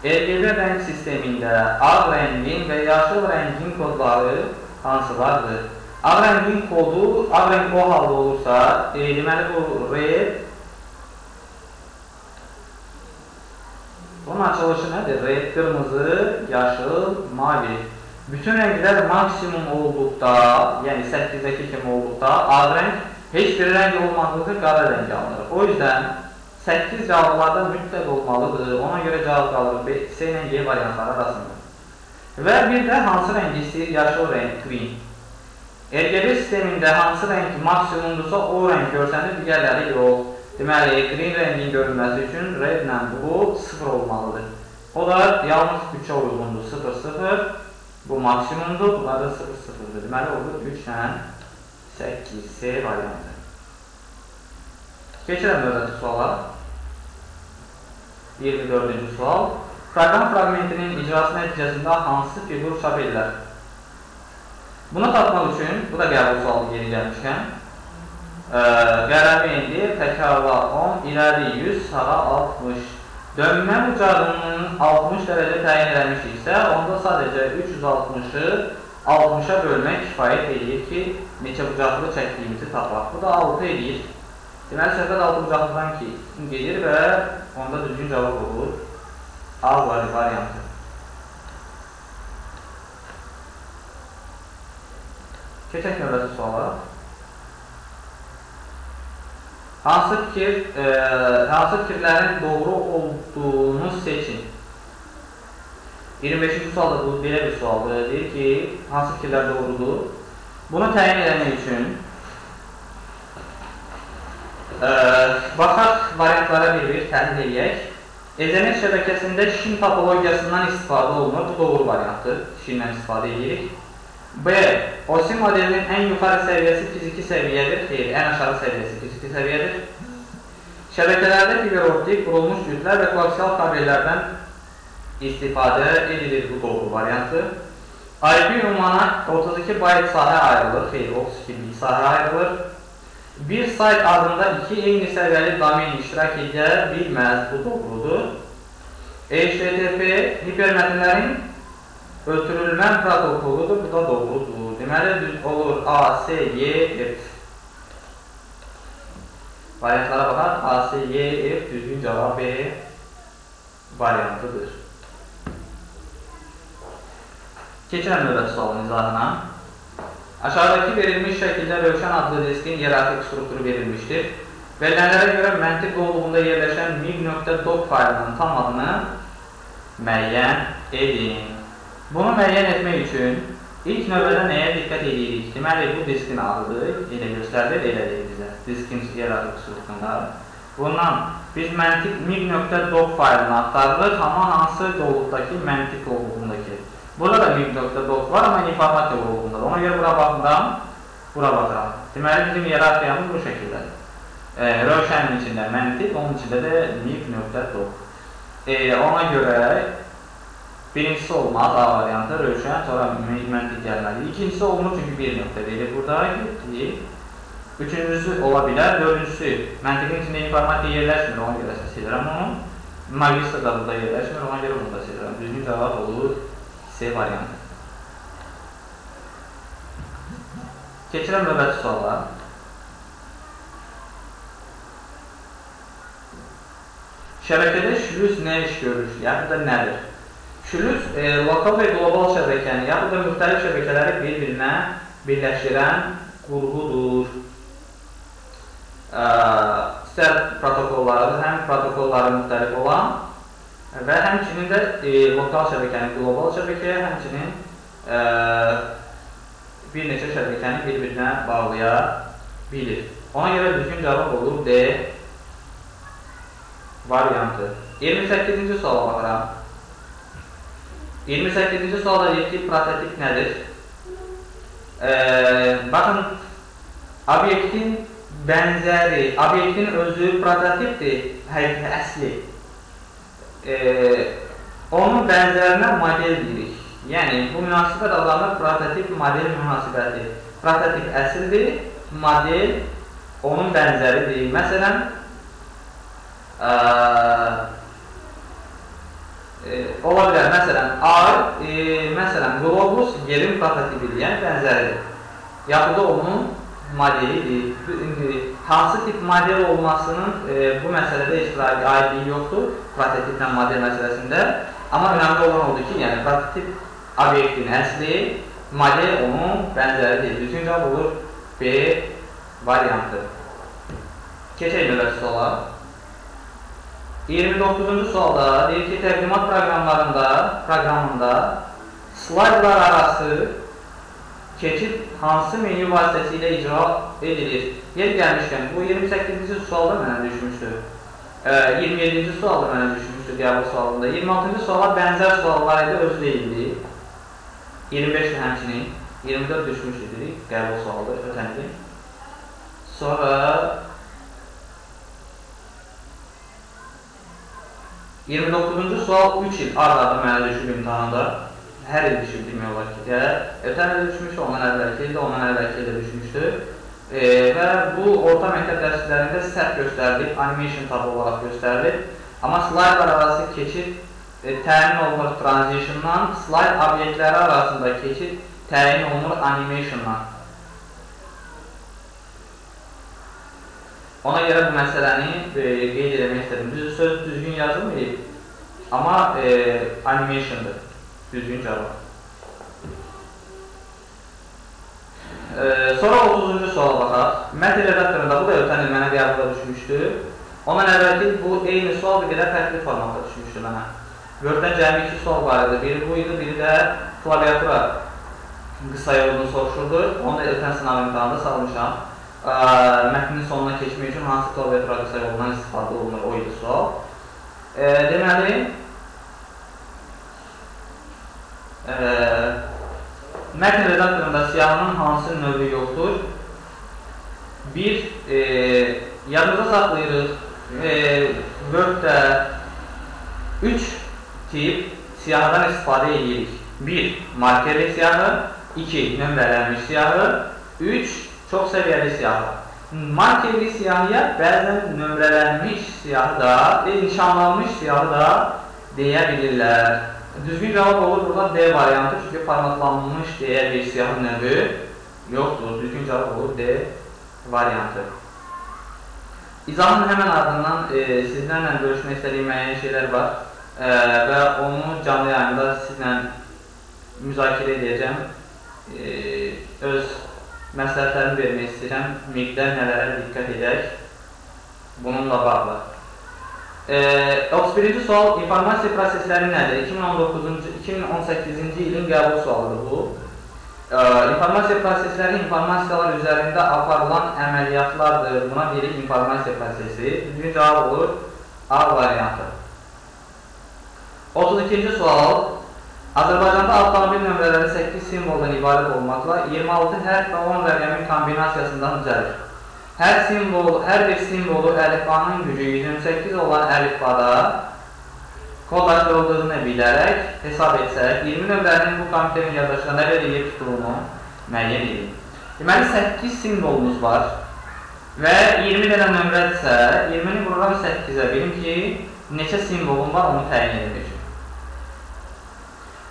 RGB rəng sistemində ağ rəngin və yaşıl rəngin kodları hansılardır? Ağ rəngin kodu, ağ rəng o halda olursa, e, deməli bu red Bunun açılışı nədir? Red, qırmızı, yaşıl, mavi. Bütün rənglər maksimum olduqda, yəni 8-dəki kimi olduqda, ağ rəng heç bir rəng olmadıqda qara rəng alınır. O yüzdən 8 cavablarda mütləq olmalıdır. Ona görə cavab qalır B, C ilə G variantları arasında. Və bir də hansı rəng istəyir? Yaşıl rəng, green. RGB sistemində hansı rəng maksimumdursa o rəng görsənir, digərləri yox. Deməli, green rəngin görünməsi üçün redlə bu 0 olmalıdır. O da yalnız 3-ə uyğundur. 0, 0. Bu maksimumdur. Bunlar da 0, 0-dır. Deməli, olur 3 ilə 8, C variantı. Keçirəm növbəti suala. 24-cü sual. Proqram fragmentinin icrası nəticəsində hansı fiqur çap edilir? Bunu tapmaq üçün, bu da qəbul sualı yeni gəlmişkən, qərəbi indi təkrarla 10, iləri 100, sağa 60. Dönmə mücadının 60 dərəcə təyin eləmişiksə, onda sadəcə 360-ı 60-a bölmək kifayət edir ki, neçə bucaqlı çəkdiyimizi tapaq. Bu da 6 edir. Deməli, söhbət 6 bucaqlıdan ki, gedir və onda düzgün cavab olur. A variantı. Keçək növbəsi suala. Hansı fikir, e, hansı fikirlərin doğru olduğunu seçin. 25-ci sualda bu belə bir sualdır. Deyir ki, hansı fikirlər doğrudur? Bunu təyin etmək üçün e, baxaq variantlara bir-bir təhlil edək. Ethernet şəbəkəsində şin topologiyasından istifadə olunur. Bu doğru variantdır. Şindən istifadə edirik. B. OSI modelinin ən yuxarı səviyyəsi fiziki səviyyədir. Xeyr, ən aşağı səviyyəsi fiziki səviyyədir. Şəbəkələrdə fiberoptik, qurulmuş cütlər və koaksial kabellərdən istifadə edilir bu doğru variantı. IP ünvana 32 byte sahə ayrılır. Xeyr, 32 bit sahə ayrılır. Bir sayt adında iki eyni səviyyəli domen iştirak edə bilməz. Bu doğrudur. HTTP hipermətnlərin ötürülmə protokoludur. Bu da doğrudur. Deməli, düz olur A, S, Y, F. Variantlara baxaq. A, S, Y, F düzgün cavab B variantıdır. Keçirəm növbəti sualın izahına. Aşağıdakı verilmiş şəkildə Rövşən adlı diskin yerarxik strukturu verilmişdir. Verilənlərə görə məntiq qovluğunda yerləşən mig.doc faylının tam adını müəyyən edin. Bunu müəyyən etmək üçün ilk növbədə nəyə diqqət edirik? Deməli, bu diskin adıdır, elə göstərilir, elə deyil bizə. Diskin yerarxik strukturunda. Bundan biz məntiq mig.doc faylını axtarırıq, amma hansı qovluqdakı məntiq qovluğundakı. Burada da mig.doc var, amma informatiya qovluğundadır. Ona görə bura baxmıram, bura baxıram. Deməli, bizim yerarxiyamız bu şəkildədir. E, Rövşənin içində məntiq, onun içində də mig.doc. E, ona görə birincisi olmaz A variantı, Rövşən, sonra məntiq gəlməli. İkincisi olmur, çünki bir nöqtə verir burada ki, Üçüncüsü ola bilər, dördüncüsü məntiqin içində informatiya yerləşmir, ona görə silirəm onu. Magistr da burada yerləşmir, ona görə bunu da silirəm. Düzgün cavab olur C variantı. Keçirəm növbəti suala. Şəbəkədə şülüz nə iş görür, yaxud da nədir? Şülüz e, lokal və qlobal şəbəkəni, yaxud da müxtəlif şəbəkələri bir-birinə birləşdirən qurğudur. E, istər protokollardır, həm protokolları müxtəlif olan və həmçinin də e, lokal şəbəkəni qlobal şəbəkəyə, həmçinin e, bir neçə şəbəkəni bir-birinə bağlaya bilir. Ona görə düzgün cavab olur D variantı. 28-ci suala baxıram. 28-ci sualda deyir ki, prototip nədir? E, baxın, obyektin bənzəri, obyektin özü prototipdir, həqiqi, əsli e, onun bənzərinə model deyirik. Yəni, bu münasibət adlanır prototip model münasibəti. Prototip əsildir, model onun bənzəridir. Məsələn, ə, e, ola bilər, məsələn, ay, e, məsələn, globus yerin prototipidir, yəni bənzəridir. Yaxud da onun modelidir. Hansı tip model olmasının e, bu məsələdə iştirakı aidliyi yoxdur, prototiplə model məsələsində. Amma önəmli olan odur ki, yəni prototip obyektin əsli, model onun bənzəridir. Düzgün cavab olur B variantı. Keçək növbəti suala. 29-cu sualda deyir ki, təqdimat proqramlarında, proqramında slaydlar arası keçid hansı menyu vasitəsilə icra edilir? Yer gəlmişkən, bu 28-ci sualda mənə düşmüşdü. E, 27-ci sualda mənə düşmüşdü qəbul sualında. 26-cı suala bənzər suallar idi, özü deyildi. 25 həmçinin, 24 düşmüşdü dedik, qəbul sualda ötən. Sonra 29-cu sual 3 il arada mənə düşüb imtihanda hər il düşür demək olar ki, də. Ötən il düşmüş, ondan əvvəlki ildə, ondan əvvəlki ildə düşmüşdü. E, və bu orta məktəb dərslərində səhv göstərilib, animation tabı olaraq göstərilib. Amma slaydlar arası keçid e, təyin olunur transitiondan, slayd obyektləri arasında keçid təyin olunur animationdan. Ona görə bu məsələni e, qeyd etmək istədim. Düz söz düzgün yazılmayıb, amma e, animationdır. Düzgün cavab. E, sonra 30-cu suala baxaq. Mətn redaktorunda bu da ötən il mənə qəbula düşmüşdü. Ondan əvvəlki bu eyni sual bir qədər fərqli formatda düşmüşdü mənə. Word-dən cəmi iki sual var idi. Biri bu idi, biri də klaviatura qısa yolunu soruşurdu. Onu da ötən sınav imtahanında salmışam. Ə, mətnin sonuna keçmək üçün hansı klaviatura qısa yolundan istifadə olunur, o idi sual. E, deməli, e, mətn redaktorunda siyahının hansı növü yoxdur? Bir, e, yadımıza saxlayırıq, e, Word-də 3 tip siyahıdan istifadə edirik. 1. Markerli siyahı 2. Nömrələnmiş siyahı 3. Çox səviyyəli siyahı. Markerli siyahıya bəzən nömrələnmiş siyahı da, nişanlanmış siyahı da deyə bilirlər. Düzgün cavab olur burada D variantı, çünki formatlanmış deyə bir siyahı növü yoxdur. Düzgün cavab olur D variantı. İzahın həmən ardından e, sizlərlə görüşmək istədiyim müəyyən şeylər var e, və onu canlı yayında sizlə müzakirə edəcəm. E, öz məsləhətlərimi vermək istəyirəm. Miqdə nələrə diqqət edək bununla bağlı. E, 31-ci sual informasiya prosesləri nədir? 2019-cu 2018-ci ilin qəbul sualıdır bu. İnformasiya prosesləri informasiyalar üzərində aparılan əməliyyatlardır. Buna deyirik informasiya prosesi. Düzgün cavab olur A variantı. 32-ci sual. Azərbaycanda avtomobil nömrələri 8 simvoldan ibarət olmaqla 26 hərf və 10 rəqəmin kombinasiyasından düzəlir. Hər simvol, hər bir simvolu əlifbanın gücü 128 olan əlifbada kodlaşdırıldığını bilərək hesab etsək, 20 nömrənin bu komitənin yaddaşına nə yer tutduğunu müəyyən edin. Deməli, 8 simvolumuz var və 20 dənə nömrədirsə, 20-ni vururam 8-ə, bilin ki, neçə simvolum var, onu təyin edir.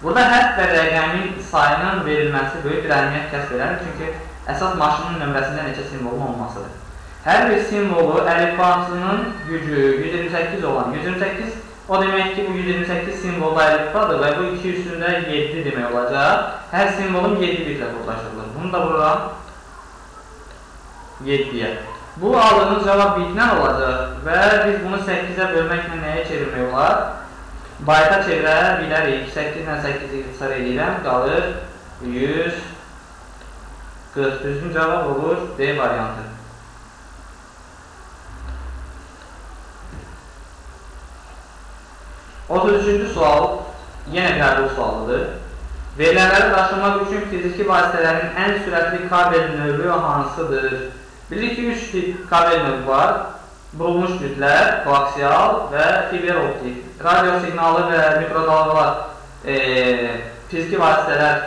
Burada hərf və rəqəmin sayının verilməsi böyük bir əhəmiyyət kəsb edər, çünki əsas maşının nömrəsində neçə simvolun olmasıdır. Hər bir simvolu əlifbasının gücü 128 olan, 128 O demək ki, bu 128 simvol əlifbadır və bu 2 üstündə 7 demək olacaq. Hər simvolum 7 bitlə kodlaşdırılır. Bunu da vururam 7-yə. Bu aldığınız cavab bitlə olacaq və biz bunu 8-ə bölməklə nəyə çevirmək olar? Bayta çevirə bilərik. 8 ilə 8-i ixtisar edirəm. Qalır 140. Düzgün cavab olur D variantı. 33-cü sual yenə qəbul sualıdır. Verilənləri daşımaq üçün fiziki vasitələrin ən sürətli kabel növü hansıdır? Bilirik ki, 3 tip kabel növü var. Burulmuş kütlər, koaksial və fiber optik. Radio siqnalı və mikrodalğalar e, fiziki vasitələr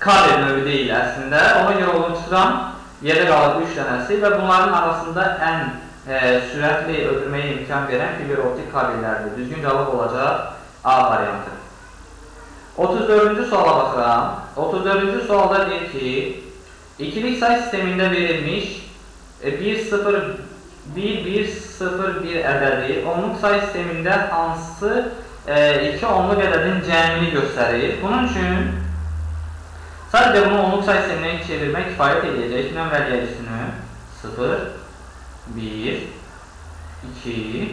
kabel növü deyil əslində. Ona görə çıxıram, yerdə qalır 3 dənəsi və bunların arasında ən e, sürətli ötürməyə imkan verən fiber optik kabellərdir. Düzgün cavab olacaq A variantı. 34-cü suala baxıram. 34-cü sualda deyir ki, ikilik say sistemində verilmiş 1, 0, 1, 1, 0, 1 ədədi. Onluq say sistemində hansı e, iki onluq ədədin cəmini göstərir. Bunun üçün sadəcə bunu onluq say sisteminə çevirmək kifayət edəcək. Nömrələyəcisini 0, 1, 2,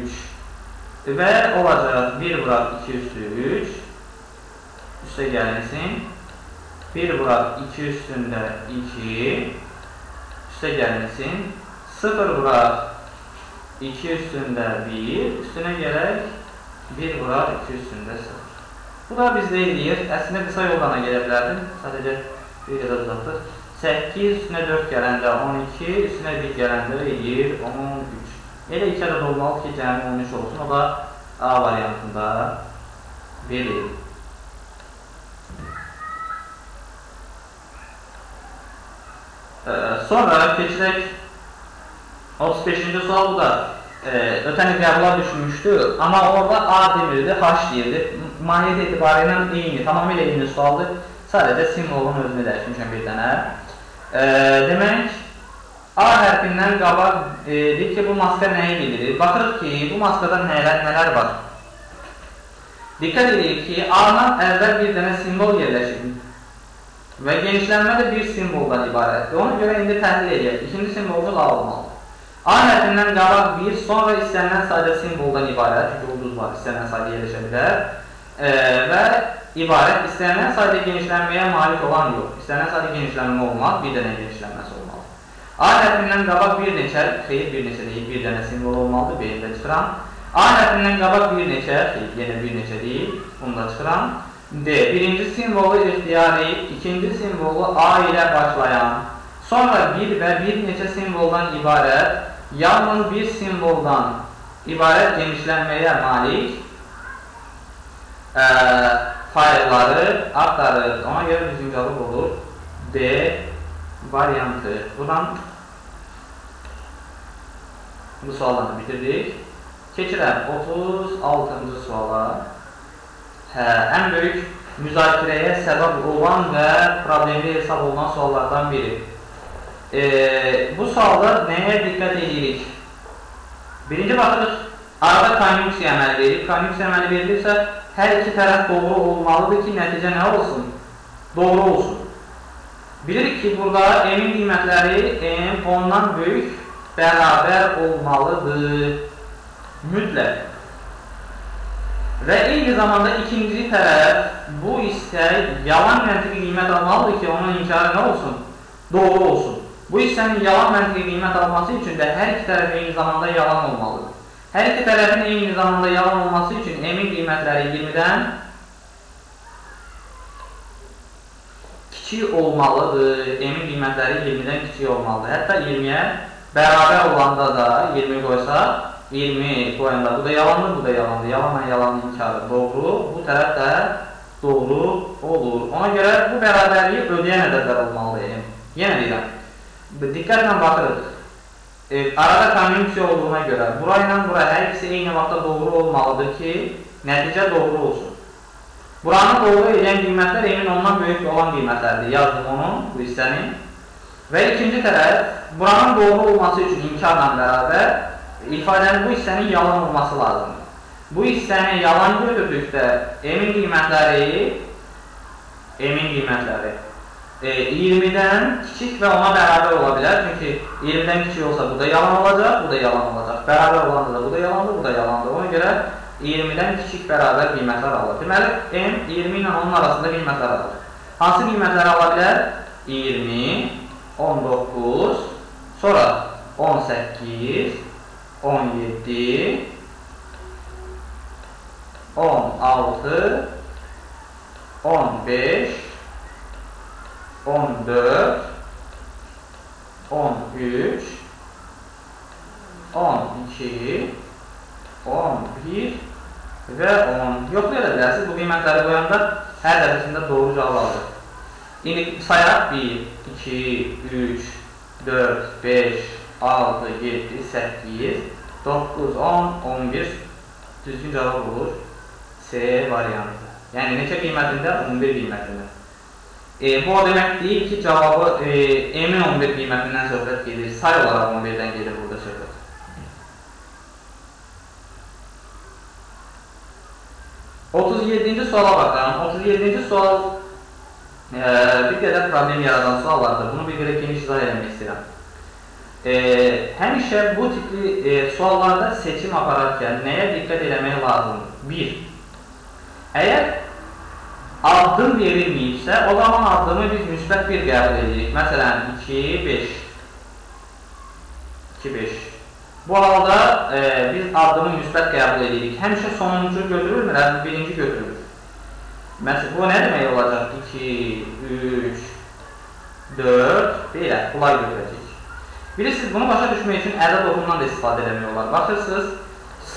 3 və olacaq. 1 vuraq 2 üstü 3 üstə gəlinsin 1 vuraq 2 üstündə 2 üstə gəlinsin 0 vuraq 2 üstündə 1 üstünə gələk 1 vuraq 2 üstündə 0 Bu da bizdə eləyir. Əslində qısa yoldan gedə bilərdim. Sadəcə bir qədər uzatdıq. 8 üstünə 4 gələndə 12, üstünə 1 gələndə eləyir 13. Elə 2 ədəd olmalı ki, cəmi 13 olsun. O da A variantında verilir. Ee, sonra keçirək 35-ci sual da e, ötən il qəbula düşmüşdü, amma orada A demirdi, H deyirdi. Mahiyyət etibarı ilə eyni, tamamilə eyni sualdır. Sadəcə simvolun özünü dəyişmişəm bir dənə. E, demək, A hərfindən qabaq deyik ki, bu maska nəyi bildirir? Baxırıq ki, bu maskada nələr, nələr var? Diqqət edirik ki, A-dan əvvəl bir dənə simvol yerləşir. və genişlənmə də bir simvoldan ibarətdir. Ona görə indi təhlil edək. İkinci simvolcul A olmalıdır. A hərfindən qabaq bir, sonra istənilən sayda simvoldan ibarət, çünki ulduz var, istənilən sayda yerləşə bilər e, və ibarət istənilən sayda genişlənməyə malik olan yox. İstənilən sayda genişlənmə olmaz, bir dənə genişlənməsi olmalı. A hərfindən qabaq bir neçə, xeyr bir neçə deyil, bir dənə simvol olmalıdır, B-də çıxıram. A hərfindən qabaq bir neçə, xeyr, yenə bir neçə deyil, bunu da çıxıram. D. Birinci simvolu ixtiyari, ikinci simvolu A ilə başlayan, sonra bir və bir neçə simvoldan ibarət, yalnız bir simvoldan ibarət genişlənməyə malik ə, faylları axtarır. Ona görə bizim cavab olur D variantı. Buradan bu sualları bitirdik. Keçirəm 36-cı suala. Hə, ən böyük müzakirəyə səbəb olan və problemli hesab olunan suallardan biri. E, bu sualda nəyə diqqət edirik? Birinci baxırıq, arada konjunksiya əməli verir. Konjunksiya əməli verilirsə, hər iki tərəf doğru olmalıdır ki, nəticə nə olsun? Doğru olsun. Bilirik ki, burada m-in qiymətləri m ondan böyük bərabər olmalıdır. Mütləq. Və eyni zamanda ikinci tərəf bu istək yalan məntiqi qiymət almalıdır ki, onun inkarı nə olsun? Doğru olsun. Bu hissənin yalan məntiqi qiymət alması üçün də hər iki tərəf eyni zamanda yalan olmalıdır. Hər iki tərəfin eyni zamanda yalan olması üçün m-in qiymətləri 20-dən kiçik olmalıdır. M-in qiymətləri 20-dən kiçik olmalıdır. Hətta 20-yə bərabər olanda da 20 qoysa 20 qoyanda bu da yalandır, bu da yalandır. Yalanla yalanın inkarı doğru, bu tərəf də doğru olur. Ona görə bu bərabərliyi ödəyən ədədlər olmalıdır. Yenə deyirəm, diqqətlə baxırıq. E, arada konjunksiya olduğuna görə bura ilə bura hər ikisi eyni vaxtda doğru olmalıdır ki, nəticə doğru olsun. Buranı doğru edən qiymətlər emin ondan böyük olan qiymətlərdir. Yazdım onu, bu hissəni. Və ikinci tərəf, buranın doğru olması üçün imkanla bərabər ifadənin bu hissənin yalan olması lazımdır. Bu hissəni yalan götürdükdə emin qiymətləri emin qiymətləri e, 20-dən kiçik və ona bərabər ola bilər. Çünki 20-dən kiçik olsa bu da yalan olacaq, bu da yalan olacaq. Bərabər olanda da bu da yalandır, bu da yalandır. Ona görə 20-dən kiçik bərabər qiymətlər alır. Deməli, M 20 ilə onun arasında qiymətlər alır. Hansı qiymətləri ala bilər? 20, 19, sonra 18, 17 16 15 14 13 12 11 və 10 yoxlaya da bilərsiniz. Bu qiymətləri qoyanda hər dəfəsində doğru cavab alır. İndi sayaq 1, 2, 3, 4, 5, 6, 7, 8, 9, 10, 11 düzgün cavab olur. C variantı. Yəni neçə qiymətində? 11 qiymətində. E, bu o demək deyil ki, cavabı e, M-in 11 qiymətindən söhbət gedir. Say olaraq 11-dən gedir burada söhbət. Otuz yedinci suala baxalım. 37-ci sual e, bir qədər problem yaradan suallardır. Bunu bir qədər geniş izah eləmək istəyirəm. E, həmişə bu tipli e, suallarda seçim apararkən nəyə diqqət eləmək lazımdır? 1. Əgər addım verilməyibsə, o zaman addımı biz müsbət 1 qəbul edirik. Məsələn, 2, 5. 2, 5. Bu halda e, biz addımı müsbət qəbul edirik. Həmişə sonuncu götürülmür, hətta birinci götürülür. Məsələn, bu nə demək olacaq? 2, 3, 4, belə, bunlar götürəcək. Bilirsiniz, bunu başa düşmək üçün ədəd oxundan da istifadə edəmək olar. Baxırsınız,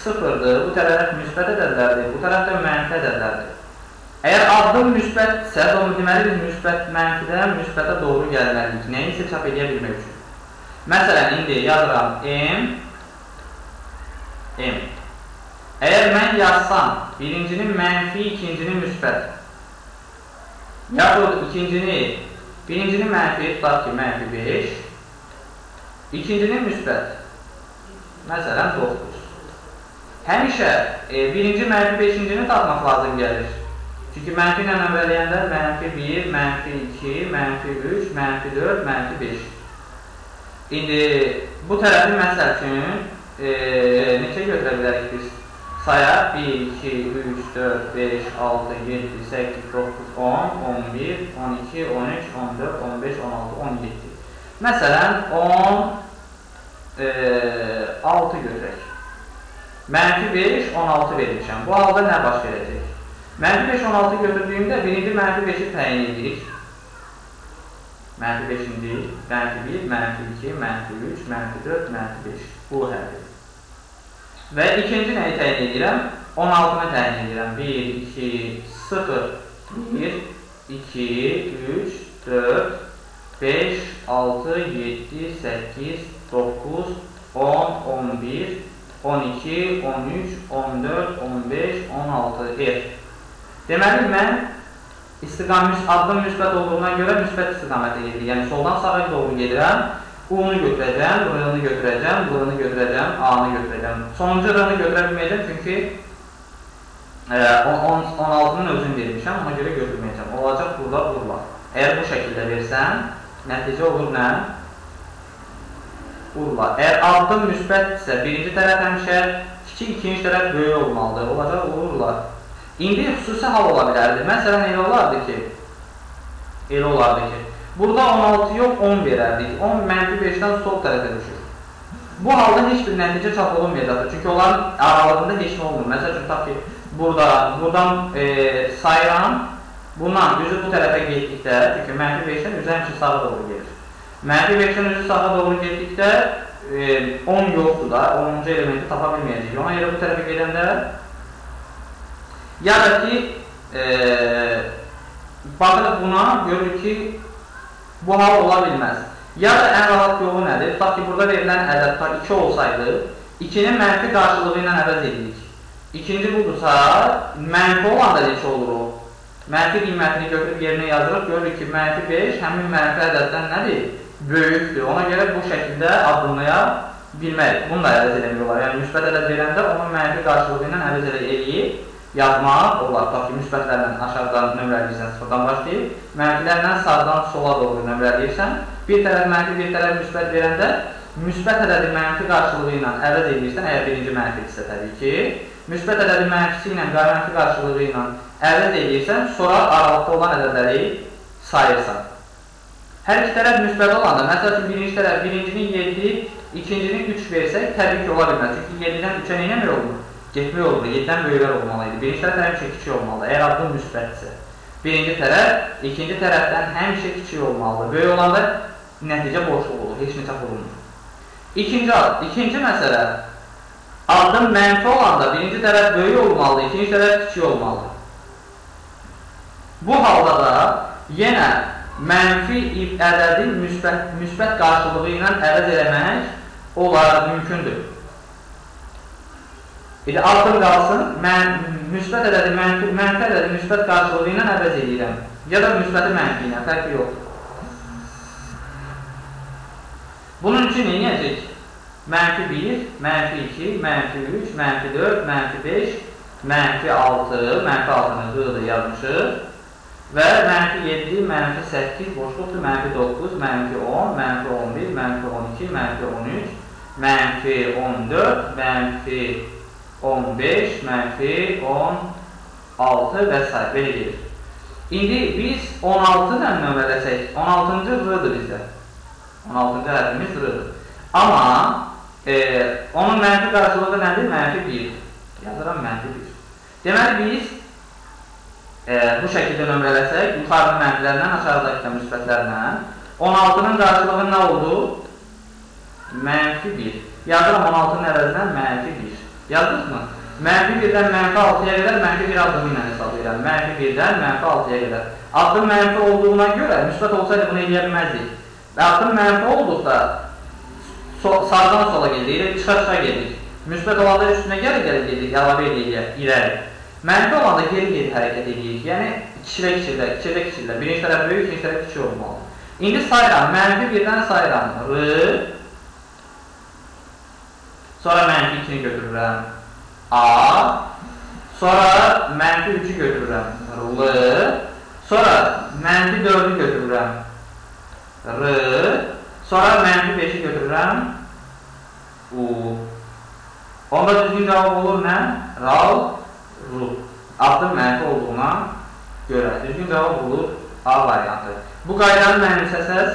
sıfırdır, bu tərəf müsbət ədədlərdir, bu tərəf də mənfi ədədlərdir. Əgər addım müsbətsə, onu deməli biz müsbət mənfidən müsbətə doğru gəlməliyik. Nəyi isə çap edə bilmək üçün. Məsələn, indi yazıram M, M. Əgər mən yazsam, birincinin mənfi, ikincinin müsbət, yaxud ikincini, birincinin mənfi, tutaq ki, mənfi 5, İkincinin müsbət. Məsələn, 9. Həmişə e, birinci mənfi beşincini tapmaq lazım gəlir. Çünki mənfi ilə nömrələyəndə mənfi 1, mənfi 2, mənfi 3, mənfi 4, mənfi 5. İndi bu tərəfi məsəl üçün e, neçə götürə bilərik biz? Saya 1, 2, 3, 4, 5, 6, 7, 8, 9, 10, 11, 12, 13, 14, 15, 16, 17. Məsələn, 10, e, 6 götürək. Mənfi 5, 16 verilmişəm. Bu halda nə baş verəcək? Mənfi 5, 16 götürdüyümdə birinci mənfi 5-i təyin edirik. Mənfi 5-inci, mənfi 1, mənfi 2, mənfi 3, mənfi 4, mənfi 5. Bu hərfi. Və ikinci nəyi təyin edirəm? 16-nı təyin edirəm. 1, 2, 0, 1, 2, 3, 4, 5, 6, 7, 8, 9, 10, 11, 12, 13, 14, 15, 16, F. Deməli, mən istiqamət addım müsbət olduğuna görə müsbət istiqamətə gedir. Yəni, soldan sağa doğru gedirəm. U-nu götürəcəm, R-ını götürəcəm, B-ını götürəcəm, A-nı götürəcəm. Sonuncu R-ını götürə bilməyəcəm, çünki e, 16-nın özünü vermişəm, ona görə götürməyəcəm. Olacaq burada vurular. Əgər bu şəkildə versəm, nəticə olur nə? Vurular. Əgər addım müsbətdirsə, birinci tərəf həmişə kiçik, ikinci tərəf böyük olmalıdır. Olacaq vururlar. İndi xüsusi hal ola bilərdi. Məsələn, elə olardı ki, elə olardı ki, burada 16 yox, 10 verərdik. 10 mənfi 5-dən sol tərəfə düşür. Bu halda heç bir nəticə çap olunmayacaqdır. Çünki onların aralığında heç nə olmur. Məsəl üçün, tutaq ki, burada, buradan e, sayıram, bundan üzü bu tərəfə getdikdə, çünki mənfi 5-dən üzə həmişə sağa doğru gelir. Mənfi 5-dən üzü sağa doğru getdikdə e, 10 yoxdur da, 10-cu elementi tapa bilməyəcək. Ona görə bu tərəfə gedəndə Ya da ki, e, baxırıq buna, görür ki, bu hal ola bilməz. Ya da ən rahat yolu nədir? Tutaq ki, burada verilən ədəd ta 2 olsaydı, 2-nin mənfi qarşılığı ilə əvəz edirik. İkinci budursa, mənfi olanda neçə olur o? Mənfi qiymətini götürüb yerinə yazırıq, görürük ki, mənfi 5 həmin mənfi ədəddən nədir? Böyükdür. Ona görə bu şəkildə addımlaya bilmərik. Bunu da əvəz eləmək olar. Yəni, müsbət ədəd verəndə onun mənfi qarşılığı ilə əvəz eləyib yazmaq. Tutaq ki, müsbətlərlə aşağıdan nömrələyirsən, sıfırdan başlayıb, mənfilərlə sağdan sola doğru nömrələyirsən. Bir tərəf mənfi, bir tərəf müsbət verəndə müsbət ədədi mənfi qarşılığı ilə əvəz edirsən, əgər birinci mənfidirsə təbii ki, müsbət ədədi mənfisi ilə mənfi qarşılığı ilə əvəz edirsən, sonra aralıqda olan ədədləri sayırsan. Hər iki tərəf müsbət olanda, məsəl üçün birinci tərəf birincinin 7, ikincinin 3 versək, təbii ki, ola bilməz. Çünki 7-dən 3-ə neynəmir olur? Getmək olur. 7-dən böyüklər olmalı idi. Birinci tərəf həmişə kiçik olmalıdır. Əgər addım müsbətsə. Birinci tərəf ikinci tərəfdən həmişə kiçik olmalıdır. Böyük olanda nəticə boşluq olur, heç çap olunmur. İkinci ad, ikinci məsələ addım mənfi olanda birinci tərəf böyük olmalıdır, ikinci tərəf kiçik olmalıdır. Bu halda da yenə mənfi ədədin müsbət, müsbət qarşılığı ilə əvəz eləmək olar, mümkündür. Bir də addım qalsın, mən müsbət ədədi, mənfi, mənfi ədədi müsbət qarşılığı ilə əvəz edirəm. Ya da müsbəti mənfi ilə, fərqi yoxdur. Bunun üçün neyəcək? Mənfi 1, mənfi 2, mənfi 3, mənfi 4, mənfi 5, mənfi 6, mənfi 6-nı qığdı yazmışıq. Və mənfi 7, mənfi 8, boşluqdur, mənfi 9, mənfi 10, mənfi 11, mənfi 12, mənfi 13, mənfi 14, mənfi 15, mənfi 16 və s. belə gedir. İndi biz 16 ilə nömrələsək, 16-cı r-dır bizdə. 16-cı hərfimiz r-dır. Amma e, onun mənfi qarşılığı nədir? Mənfi 1. Yazıram mənfi 1. Deməli biz e, bu şəkildə nömrələsək, yuxarıda mənfilərlə, aşağıdakı müsbətlərlə 16-nın qarşılığı nə oldu? Mənfi 1. Yazıram 16-nın əvəzinə mənfi 1. Yazdınızmı? Mənfi 1-dən mənfi 6-ya qədər mənfi 1 addımı ilə hesablayıram. Mənfi 1-dən mənfi 6-ya qədər. Addım mənfi olduğuna görə, müsbət olsaydı bunu eləyə bilməzdik. Və addım mənfi olduqda so sağdan sola gedirik, çıxa-çıxa gedirik. Müsbət olanda üstünə gələ-gələ gedirik, əlavə edirik, irəli. Mənfi olanda geri-geri hərəkət edirik. Yəni, kiçilə kiçilə, kiçilə kiçilə. Birinci tərəf böyük, ikinci tərəf kiçik olmalı. İndi sayıram, mənfi 1-dən sayıram. R, Sonra mənfi 2-ni götürürəm. A. Sonra mənfi 3-ü götürürəm. L. Sonra mənfi 4-ü götürürəm. R. Sonra mənfi 5-i götürürəm. U. Onda düzgün cavab olur nə? Ral, ru. Addım mənfi olduğuna görə. Düzgün cavab olur A variantı. Bu qaydanı mənimsəsəz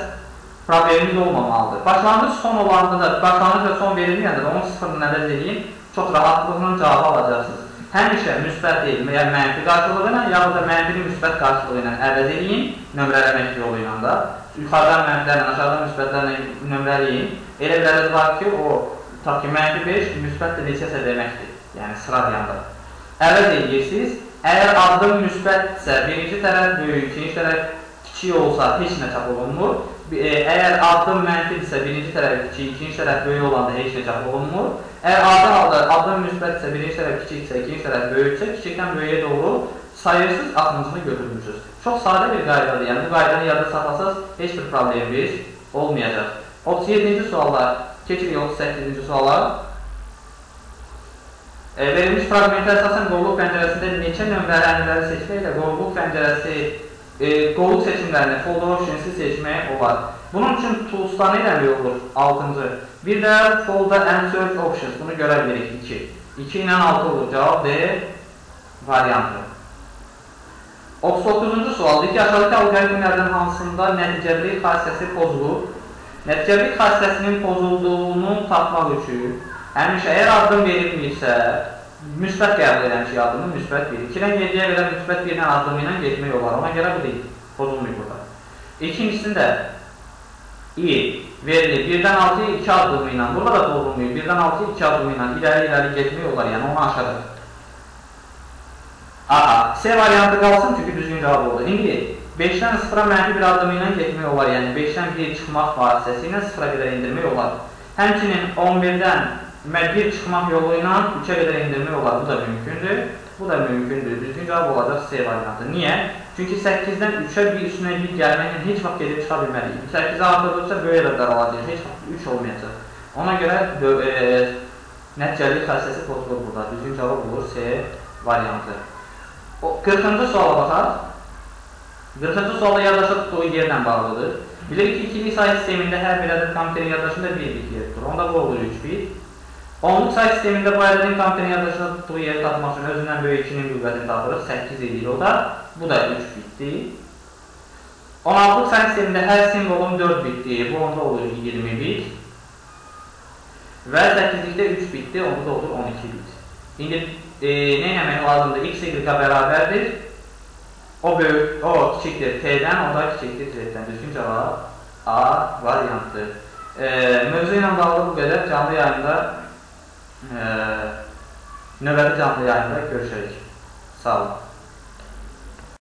problemimiz olmamalıdır. Başlanğıc son olanda da, başlanğıc və son verilməyəndə də onun sıfırını nəzər edin, çox rahatlıqla cavab alacaqsınız. Həmişə müsbət deyil, yəni mənfi qarşılığı ilə, yaxud da mənfini müsbət qarşılığı ilə əvəz edin, nömrələmək yolu ilə da. Yuxarıdan mənfilərlə, aşağıdan müsbətlərlə nömrələyin. Elə biləriz var ki, o, ta ki, mənfi 5 müsbət də neçəsə deməkdir. Yəni, sıra yanda. Əvəz edirsiniz. Əgər addım müsbətsə, birinci tərəf böyük, ikinci tərəf kiçik olsa heç nə çap olunmur. Əgər addım mənfidirsə, birinci tərəf kiçik, ikinci tərəf böyük olanda heç çap olunmur. Əgər adi halda addım müsbətsə, birinci tərəf kiçiksə, ikinci tərəf böyüksə, kiçikdən böyüyə doğru sayırsız axırıncını götürmüşsünüz. Çox sadə bir qaydadır. Yəni bu qaydanı yadda saxlasaz heç bir problemimiz olmayacaq. 37-ci suallar, keçirik 38-ci suala. E, verilmiş fragmentə əsasən qovluq pəncərəsində neçə nömrəli əmrləri seçməklə qovluq pəncərəsi e, qovluq seçimlərini folder optionsi seçmək olar. Bunun üçün tools'dan eləmək olur 6-cı. Bir də folder and search options bunu görə bilirik 2. 2 ilə 6 olur. Cavab D variantı. 39-cu sualdır ki, aşağıdakı alqoritmlərdən hansında nəticəli xassəsi pozulur? Nəticəli xassəsinin pozulduğunu tapmaq üçün Həmişə, əgər addım verilmirsə, müsbət qəbul eləmişik addımı, müsbət 1. 2-dən 7-yə qədər müsbət 1-dən addımı ilə getmək olar. Ona görə bu deyil, pozulmuyor burada. İkincisində i verilir. 1-dən 6-ya 2 addımı ilə, burada da pozulmuyor. 1-dən 6-ya 2 addımı ilə iləri-iləri getmək olar, yəni onu aşağıdır. Aha, S variantı qalsın çünki düzgün cavab oldu. İndi 5-dən 0-a mənfi bir addımı ilə getmək olar, yəni 5-dən 1 çıxmaq vasitəsi ilə 0-a qədər indirmək olar. Həmçinin 11-dən bir çıxmaq yolu ilə 3-ə qədər indirmək olar. Bu da mümkündür. Bu da mümkündür. Düzgün cavab olacaq C variantı. Niyə? Çünki 8-dən 3-ə bir üstünə 1 gəlməklə heç vaxt gedib çıxa bilməliyik. 8-ə artırılırsa böyük də daralacaq. Heç vaxt 3 olmayacaq. Ona görə e, nəticəli xəstəsi pozulur burada. Düzgün cavab olur C variantı. 40-cı suala baxaq. 40-cı sualda yaddaşa tutduğu yerlə bağlıdır. Bilirik ki, ikilik sayı sistemində hər bir ədəd kompüterin yaddaşında 1 bit yer tutur. Onda bu olur 3 bit. Onluq say sistemində bu ədədin kompüterin yaddaşına tutduğu yeri tapmaq üçün özündən böyük 2-nin qüvvətini tapırıq. 8 edir o da. Bu da 3 bitdir. 16-lıq say sistemində hər simvolun 4 bitdir. Bu onda olur 20 bit. Və 8-likdə 3 bitdir. Onda da olur 12 bit. İndi e, nə eləmək lazımdır? X, Y-ə bərabərdir. O böyük, o kiçikdir T-dən, o da kiçikdir Z-dən. Düzgün cavab A variantdır. E, mövzu ilə bağlı bu qədər. Canlı yayında növbəti canlı yayında görüşərik. Sağ olun.